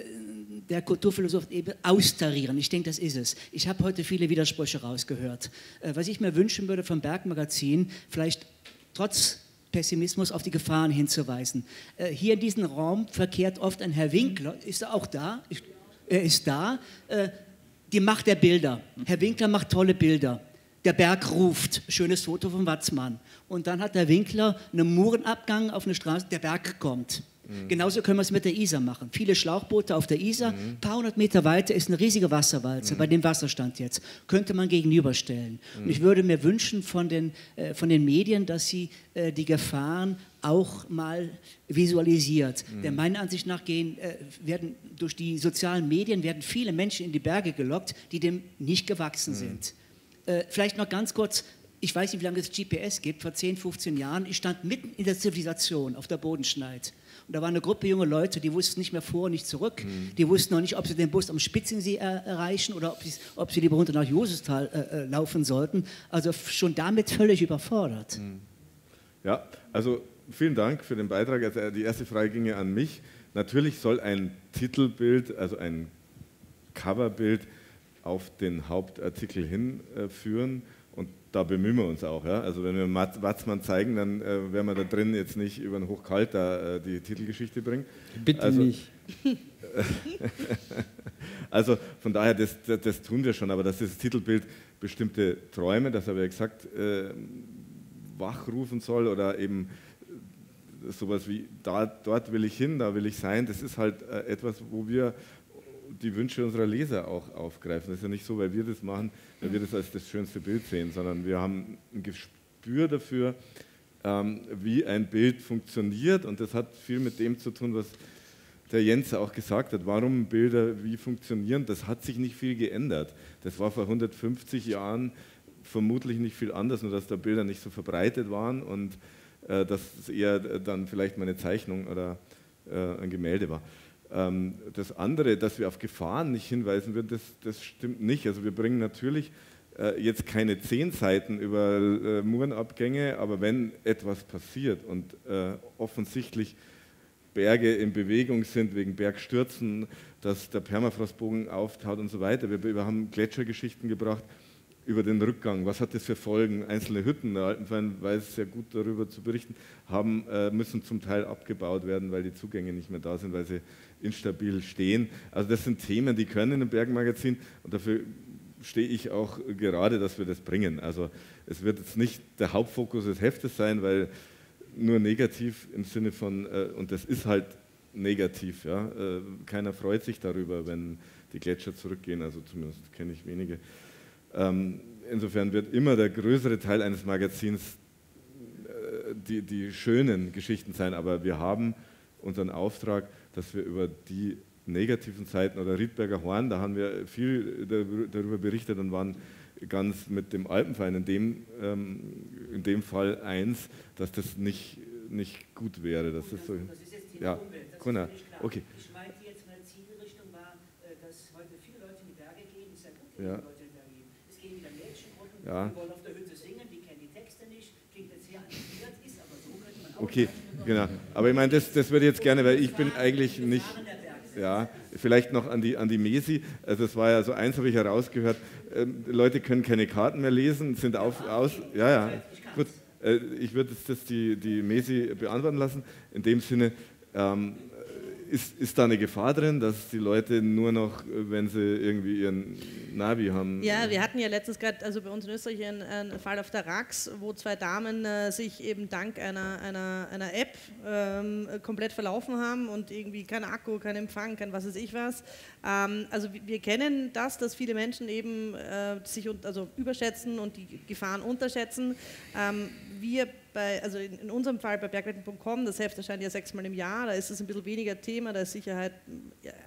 der Kulturphilosoph eben austarieren. Ich denke, das ist es. Ich habe heute viele Widersprüche rausgehört. Äh, was ich mir wünschen würde vom Bergmagazin, vielleicht trotz Pessimismus auf die Gefahren hinzuweisen. Äh, hier in diesem Raum verkehrt oft ein Herr Winkler, ist er auch da? Er ist da. Die Macht der Bilder. Herr Winkler macht tolle Bilder. Der Berg ruft, schönes Foto von Watzmann. Und dann hat der Winkler einen Murenabgang auf eine Straße, der Berg kommt. Mhm. Genauso können wir es mit der Isar machen. Viele Schlauchboote auf der Isar, ein mhm. paar hundert Meter weiter ist eine riesige Wasserwalze, mhm. bei dem Wasserstand jetzt. Könnte man gegenüberstellen. Mhm. Und ich würde mir wünschen von den, äh, von den Medien, dass sie äh, die Gefahren auch mal visualisiert. Mhm. Denn meiner Ansicht nach gehen, äh, werden durch die sozialen Medien werden viele Menschen in die Berge gelockt, die dem nicht gewachsen mhm. sind. Äh, vielleicht noch ganz kurz, ich weiß nicht, wie lange es GPS gibt, vor 10, 15 Jahren, ich stand mitten in der Zivilisation auf der Bodenschneid. Und da war eine Gruppe junge Leute, die wussten nicht mehr vor, nicht zurück. Mhm. Die wussten noch nicht, ob sie den Bus am Spitzensee er erreichen oder ob, ob, sie lieber runter nach Josefstal äh, äh, laufen sollten. Also schon damit völlig überfordert. Mhm. Ja, also vielen Dank für den Beitrag. Also äh, die erste Frage ging ja an mich. Natürlich soll ein Titelbild, also ein Coverbild auf den Hauptartikel hinführen. Äh, da bemühen wir uns auch. Ja? Also wenn wir Watzmann zeigen, dann äh, werden wir da drin jetzt nicht über ein Hochkalt da äh, die Titelgeschichte bringen. Bitte also, nicht. also von daher, das, das, das, tun wir schon, aber dass das Titelbild bestimmte Träume, das habe ich gesagt, äh, wachrufen soll oder eben sowas wie, da, dort will ich hin, da will ich sein, das ist halt äh, etwas, wo wir die Wünsche unserer Leser auch aufgreifen. Das ist ja nicht so, weil wir das machen, weil wir das als das schönste Bild sehen, sondern wir haben ein Gespür dafür, ähm, wie ein Bild funktioniert und das hat viel mit dem zu tun, was der Jens auch gesagt hat, warum Bilder wie funktionieren, das hat sich nicht viel geändert. Das war vor 150 Jahren vermutlich nicht viel anders, nur dass da Bilder nicht so verbreitet waren und äh, dass es eher dann vielleicht mal eine Zeichnung oder äh, ein Gemälde war. Ähm, das andere, dass wir auf Gefahren nicht hinweisen würden, das, das stimmt nicht. Also wir bringen natürlich äh, jetzt keine zehn Seiten über äh, Murenabgänge, aber wenn etwas passiert und äh, offensichtlich Berge in Bewegung sind wegen Bergstürzen, dass der Permafrostbogen auftaut und so weiter. Wir, wir haben Gletschergeschichten gebracht, über den Rückgang. Was hat das für Folgen? Einzelne Hütten, der Alpenverein weiß sehr gut darüber zu berichten, haben, äh, müssen zum Teil abgebaut werden, weil die Zugänge nicht mehr da sind, weil sie instabil stehen. Also das sind Themen, die können in einem Bergmagazin und dafür stehe ich auch gerade, dass wir das bringen. Also es wird jetzt nicht der Hauptfokus des Heftes sein, weil nur negativ im Sinne von, äh, und das ist halt negativ, ja. Äh, keiner freut sich darüber, wenn die Gletscher zurückgehen, also zumindest kenne ich wenige. Ähm, insofern wird immer der größere Teil eines Magazins äh, die, die schönen Geschichten sein, aber wir haben unseren Auftrag, dass wir über die negativen Seiten oder Riedberger Horn, da haben wir viel darüber berichtet und waren ganz mit dem Alpenverein in dem, ähm, in dem Fall eins, dass das nicht, nicht gut wäre. Das ist so. Das ist jetzt die ja, Umwelt, das genau. Okay. Ich meinte jetzt, meine Zielrichtung war, äh, dass heute viele Leute in die Berge gehen, ist ja gut, ja. Leute ja. Die wollen auf der Hütte singen, die kennen die Texte nicht, klingt jetzt sehr animiert, ist aber so, könnte man auch Okay, genau. Aber ich meine, das, das würde ich jetzt gerne, weil ich bin eigentlich nicht. Ja, vielleicht noch an die, an die Mesi. Also es war ja so eins, habe ich herausgehört. Ähm, Leute können keine Karten mehr lesen, sind auf, aus. Ja, ja, gut. Äh, ich würde das die, die Mesi beantworten lassen. In dem Sinne, ähm, ist, ist da eine Gefahr drin, dass die Leute nur noch, wenn sie irgendwie ihren Navi haben? Ja, wir hatten ja letztens gerade, also bei uns in Österreich einen, einen, Fall auf der Rax, wo zwei Damen äh, sich eben dank einer, einer, einer App ähm, komplett verlaufen haben und irgendwie kein Akku, kein Empfang, kein was weiß ich was. Ähm, also wir kennen das, dass viele Menschen eben äh, sich also überschätzen und die Gefahren unterschätzen. Ähm, wir bei, also in, in, unserem Fall bei bergwetten.com, das Heft erscheint ja sechsmal im Jahr, da ist es ein bisschen weniger Thema, da ist Sicherheit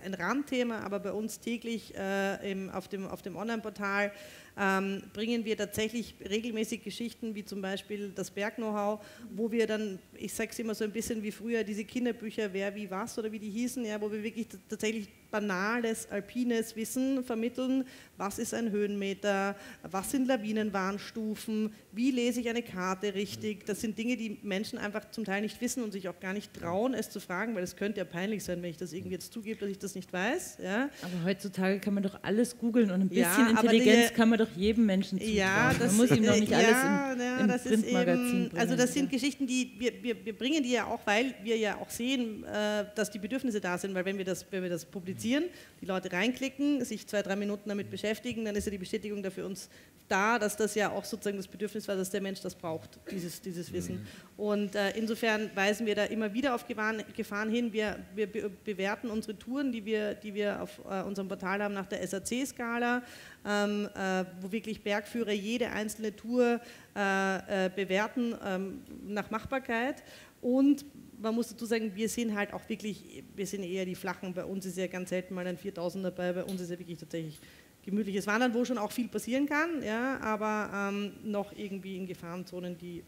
ein Randthema, aber bei uns täglich äh, im, auf dem, auf dem Online-Portal ähm, bringen wir tatsächlich regelmäßig Geschichten, wie zum Beispiel das Berg-Know-how, wo wir dann, ich sage es immer so ein bisschen wie früher, diese Kinderbücher, wer, wie, was oder wie die hießen, ja, wo wir wirklich tatsächlich banales, alpines Wissen vermitteln. Was ist ein Höhenmeter? Was sind Lawinenwarnstufen? Wie lese ich eine Karte richtig? Das sind Dinge, die Menschen einfach zum Teil nicht wissen und sich auch gar nicht trauen, es zu fragen, weil es könnte ja peinlich sein, wenn ich das irgendwie jetzt zugebe, dass ich das nicht weiß. Ja. Aber heutzutage kann man doch alles googeln und ein bisschen ja, Intelligenz die, kann man doch jedem Menschen zutrauen. Ja, das, man muss ihm doch nicht ja, alles im, im das Printmagazin eben, bringen. Also das sind Geschichten, die wir, wir, wir bringen die ja auch, weil wir ja auch sehen, äh, dass die Bedürfnisse da sind, weil wenn wir das, wenn wir das publizieren, publizieren, die Leute reinklicken, sich zwei, drei Minuten damit beschäftigen, dann ist ja die Bestätigung dafür uns da, dass das ja auch sozusagen das Bedürfnis war, dass der Mensch das braucht, dieses, dieses Wissen. Mhm. Und äh, insofern weisen wir da immer wieder auf Gefahren, Gefahren hin. Wir, wir be bewerten unsere Touren, die wir, die wir auf äh, unserem Portal haben, nach der SAC-Skala, ähm, äh, wo wirklich Bergführer jede einzelne Tour äh, äh, bewerten ähm, nach Machbarkeit. Und man muss dazu sagen, wir sind halt auch wirklich, wir sind eher die Flachen. Bei uns ist ja ganz selten mal ein 4000 dabei, bei uns ist ja wirklich tatsächlich gemütliches Wandern, wo schon auch viel passieren kann, ja, aber ähm, noch irgendwie in Gefahrenzonen, die,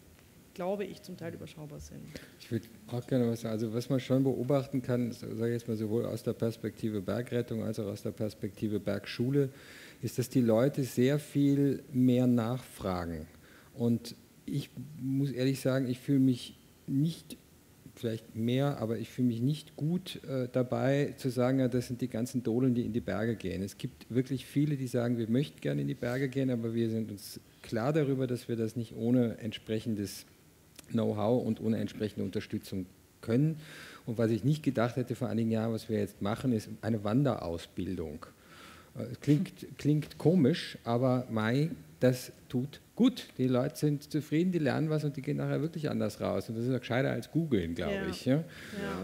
glaube ich, zum Teil überschaubar sind. Ich würde auch gerne was sagen. Also was man schon beobachten kann, sage ich jetzt mal sowohl aus der Perspektive Bergrettung als auch aus der Perspektive Bergschule, ist, dass die Leute sehr viel mehr nachfragen. Und ich muss ehrlich sagen, ich fühle mich nicht vielleicht mehr, aber ich fühle mich nicht gut äh, dabei zu sagen, ja, das sind die ganzen Dodeln, die in die Berge gehen. Es gibt wirklich viele, die sagen, wir möchten gerne in die Berge gehen, aber wir sind uns klar darüber, dass wir das nicht ohne entsprechendes Know-how und ohne entsprechende Unterstützung können. Und was ich nicht gedacht hätte vor einigen Jahren, was wir jetzt machen, ist eine Wanderausbildung. Äh, klingt, klingt komisch, aber Mai, das tut gut. Die Leute sind zufrieden, die lernen was und die gehen nachher wirklich anders raus. Und das ist ja gescheiter als googeln, glaube ja. ich. Ja? Ja.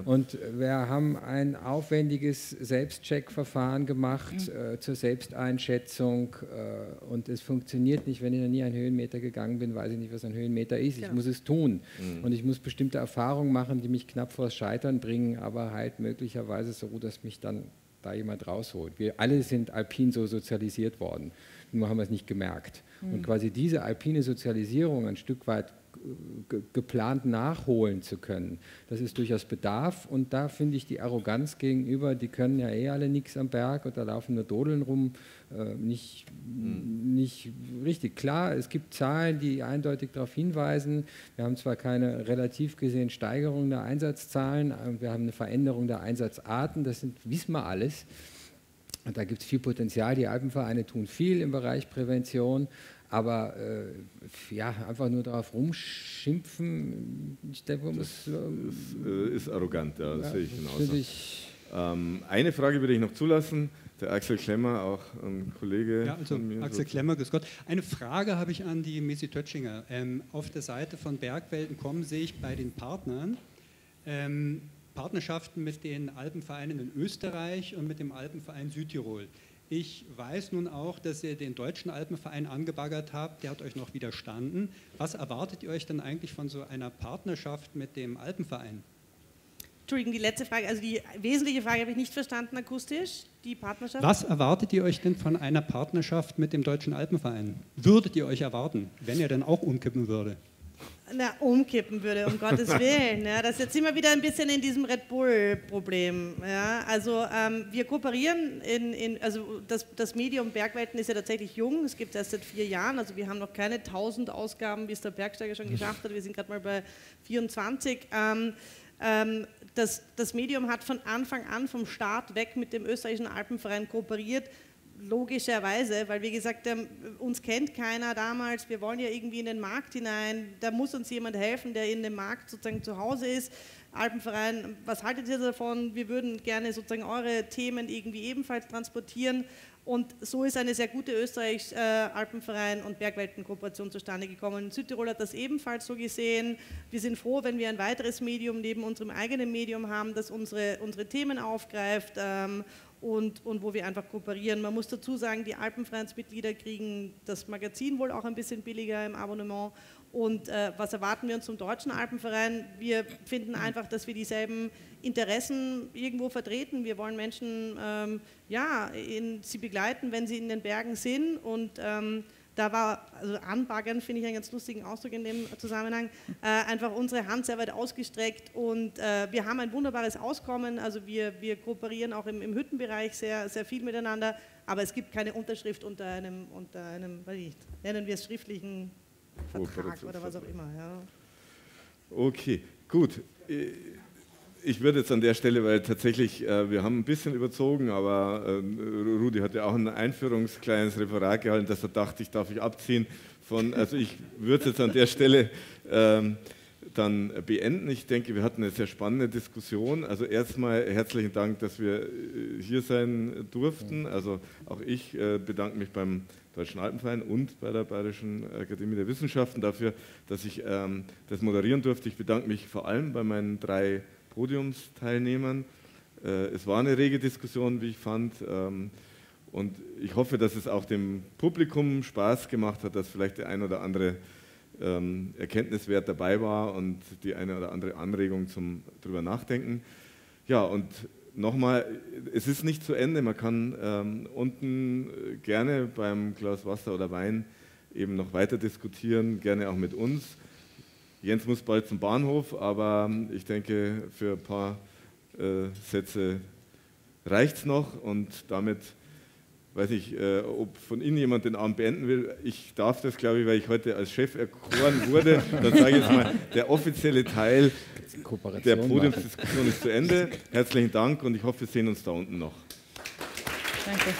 Und wir haben ein aufwendiges Selbstcheckverfahren gemacht mhm. äh, zur Selbsteinschätzung äh, und es funktioniert nicht, wenn ich noch nie einen Höhenmeter gegangen bin, weiß ich nicht, was ein Höhenmeter ist. Ich muss es tun mhm. und ich muss bestimmte Erfahrungen machen, die mich knapp vors Scheitern bringen, aber halt möglicherweise so, dass mich dann da jemand rausholt. Wir alle sind alpin so sozialisiert worden, nur haben wir es nicht gemerkt. Und mhm. quasi diese alpine Sozialisierung ein Stück weit geplant nachholen zu können. Das ist durchaus Bedarf und da finde ich die Arroganz gegenüber, die können ja eh alle nichts am Berg und da laufen nur Dodeln rum, äh, nicht, mhm. nicht richtig. Klar, es gibt Zahlen, die eindeutig darauf hinweisen, wir haben zwar keine relativ gesehen Steigerung der Einsatzzahlen, wir haben eine Veränderung der Einsatzarten, das sind, wissen wir alles. Und da gibt es viel Potenzial. Die Alpenvereine tun viel im Bereich Prävention, aber äh, ja, einfach nur darauf rumschimpfen, ich denke, man muss. Äh, äh, ist arrogant, ja, das ja, sehe ich genauso. Ich ähm, eine Frage würde ich noch zulassen. Der Axel Klemmer, auch ein Kollege. Ja, also Axel Klemmer, grüß Gott. Eine Frage habe ich an die Missy Tötschinger. Ähm, auf der Seite von Bergwelten kommen sehe ich bei den Partnern ähm, Partnerschaften mit den Alpenvereinen in Österreich und mit dem Alpenverein Südtirol. Ich weiß nun auch, dass ihr den deutschen Alpenverein angebaggert habt, der hat euch noch widerstanden. Was erwartet ihr euch denn eigentlich von so einer Partnerschaft mit dem Alpenverein? Entschuldigung, die letzte Frage, also die wesentliche Frage habe ich nicht verstanden akustisch, die Partnerschaft. Was erwartet ihr euch denn von einer Partnerschaft mit dem Deutschen Alpenverein? Würdet ihr euch erwarten, wenn er denn auch umkippen würde? Na, umkippen würde, um Gottes Willen. Ja, das ist jetzt immer wieder ein bisschen in diesem Red Bull-Problem. Ja, also ähm, wir kooperieren, in, in, also das, das, Medium Bergwelten ist ja tatsächlich jung, es gibt es erst seit vier Jahren, also wir haben noch keine 1000 Ausgaben, wie es der Bergsteiger schon geschafft hat, wir sind gerade mal bei 24. Ähm, ähm, das, das Medium hat von Anfang an, vom Start weg mit dem österreichischen Alpenverein kooperiert, logischerweise, weil wie gesagt, uns kennt keiner damals, wir wollen ja irgendwie in den Markt hinein, da muss uns jemand helfen, der in dem Markt sozusagen zu Hause ist. Alpenverein, was haltet ihr davon? Wir würden gerne sozusagen eure Themen irgendwie ebenfalls transportieren. Und so ist eine sehr gute Österreich-Alpenverein- äh, und Bergweltenkooperation zustande gekommen. Südtirol hat das ebenfalls so gesehen. Wir sind froh, wenn wir ein weiteres Medium neben unserem eigenen Medium haben, das unsere, unsere Themen aufgreift ähm, und, und wo wir einfach kooperieren. Man muss dazu sagen, die Alpenvereinsmitglieder kriegen das Magazin wohl auch ein bisschen billiger im Abonnement. Und äh, was erwarten wir uns zum Deutschen Alpenverein? Wir finden einfach, dass wir dieselben Interessen irgendwo vertreten. Wir wollen Menschen ähm, ja, in, sie begleiten, wenn sie in den Bergen sind und ähm, da war, also anbaggern finde ich einen ganz lustigen Ausdruck in dem Zusammenhang, äh, einfach unsere Hand sehr weit ausgestreckt und äh, wir haben ein wunderbares Auskommen, also wir, wir kooperieren auch im, im Hüttenbereich sehr, sehr viel miteinander, aber es gibt keine Unterschrift unter einem, unter einem weiß ich, nennen wir es schriftlichen Vertrag oder was auch immer. Ja. Okay, gut. Äh, ich würde jetzt an der Stelle, weil tatsächlich, äh, wir haben ein bisschen überzogen, aber äh, Rudi hat ja auch ein einführungskleines Referat gehalten, deshalb dachte ich, darf ich abziehen von, also ich würde jetzt an der Stelle ähm, dann beenden. Ich denke, wir hatten eine sehr spannende Diskussion. Also erstmal herzlichen Dank, dass wir äh, hier sein durften. Also auch ich äh, bedanke mich beim Deutschen Alpenverein und bei der Bayerischen Akademie der Wissenschaften dafür, dass ich ähm, das moderieren durfte. Ich bedanke mich vor allem bei meinen drei Podiumsteilnehmern. Äh, es war eine rege Diskussion, wie ich fand. Ähm, und ich hoffe, dass es auch dem Publikum Spaß gemacht hat, dass vielleicht der ein oder andere ähm, Erkenntniswert dabei war und die eine oder andere Anregung zum drüber nachdenken. Ja, und nochmal, es ist nicht zu Ende. Man kann ähm, unten gerne beim Glas Wasser oder Wein eben noch weiter diskutieren, gerne auch mit uns. Jens muss bald zum Bahnhof, aber ich denke, für ein paar äh, Sätze reicht es noch und damit weiß ich, äh, ob von Ihnen jemand den Abend beenden will. Ich darf das, glaube ich, weil ich heute als Chef erkoren wurde. Dann sage ich jetzt mal, der offizielle Teil der Podiumsdiskussion ist zu Ende. Herzlichen Dank und ich hoffe, wir sehen uns da unten noch. Danke.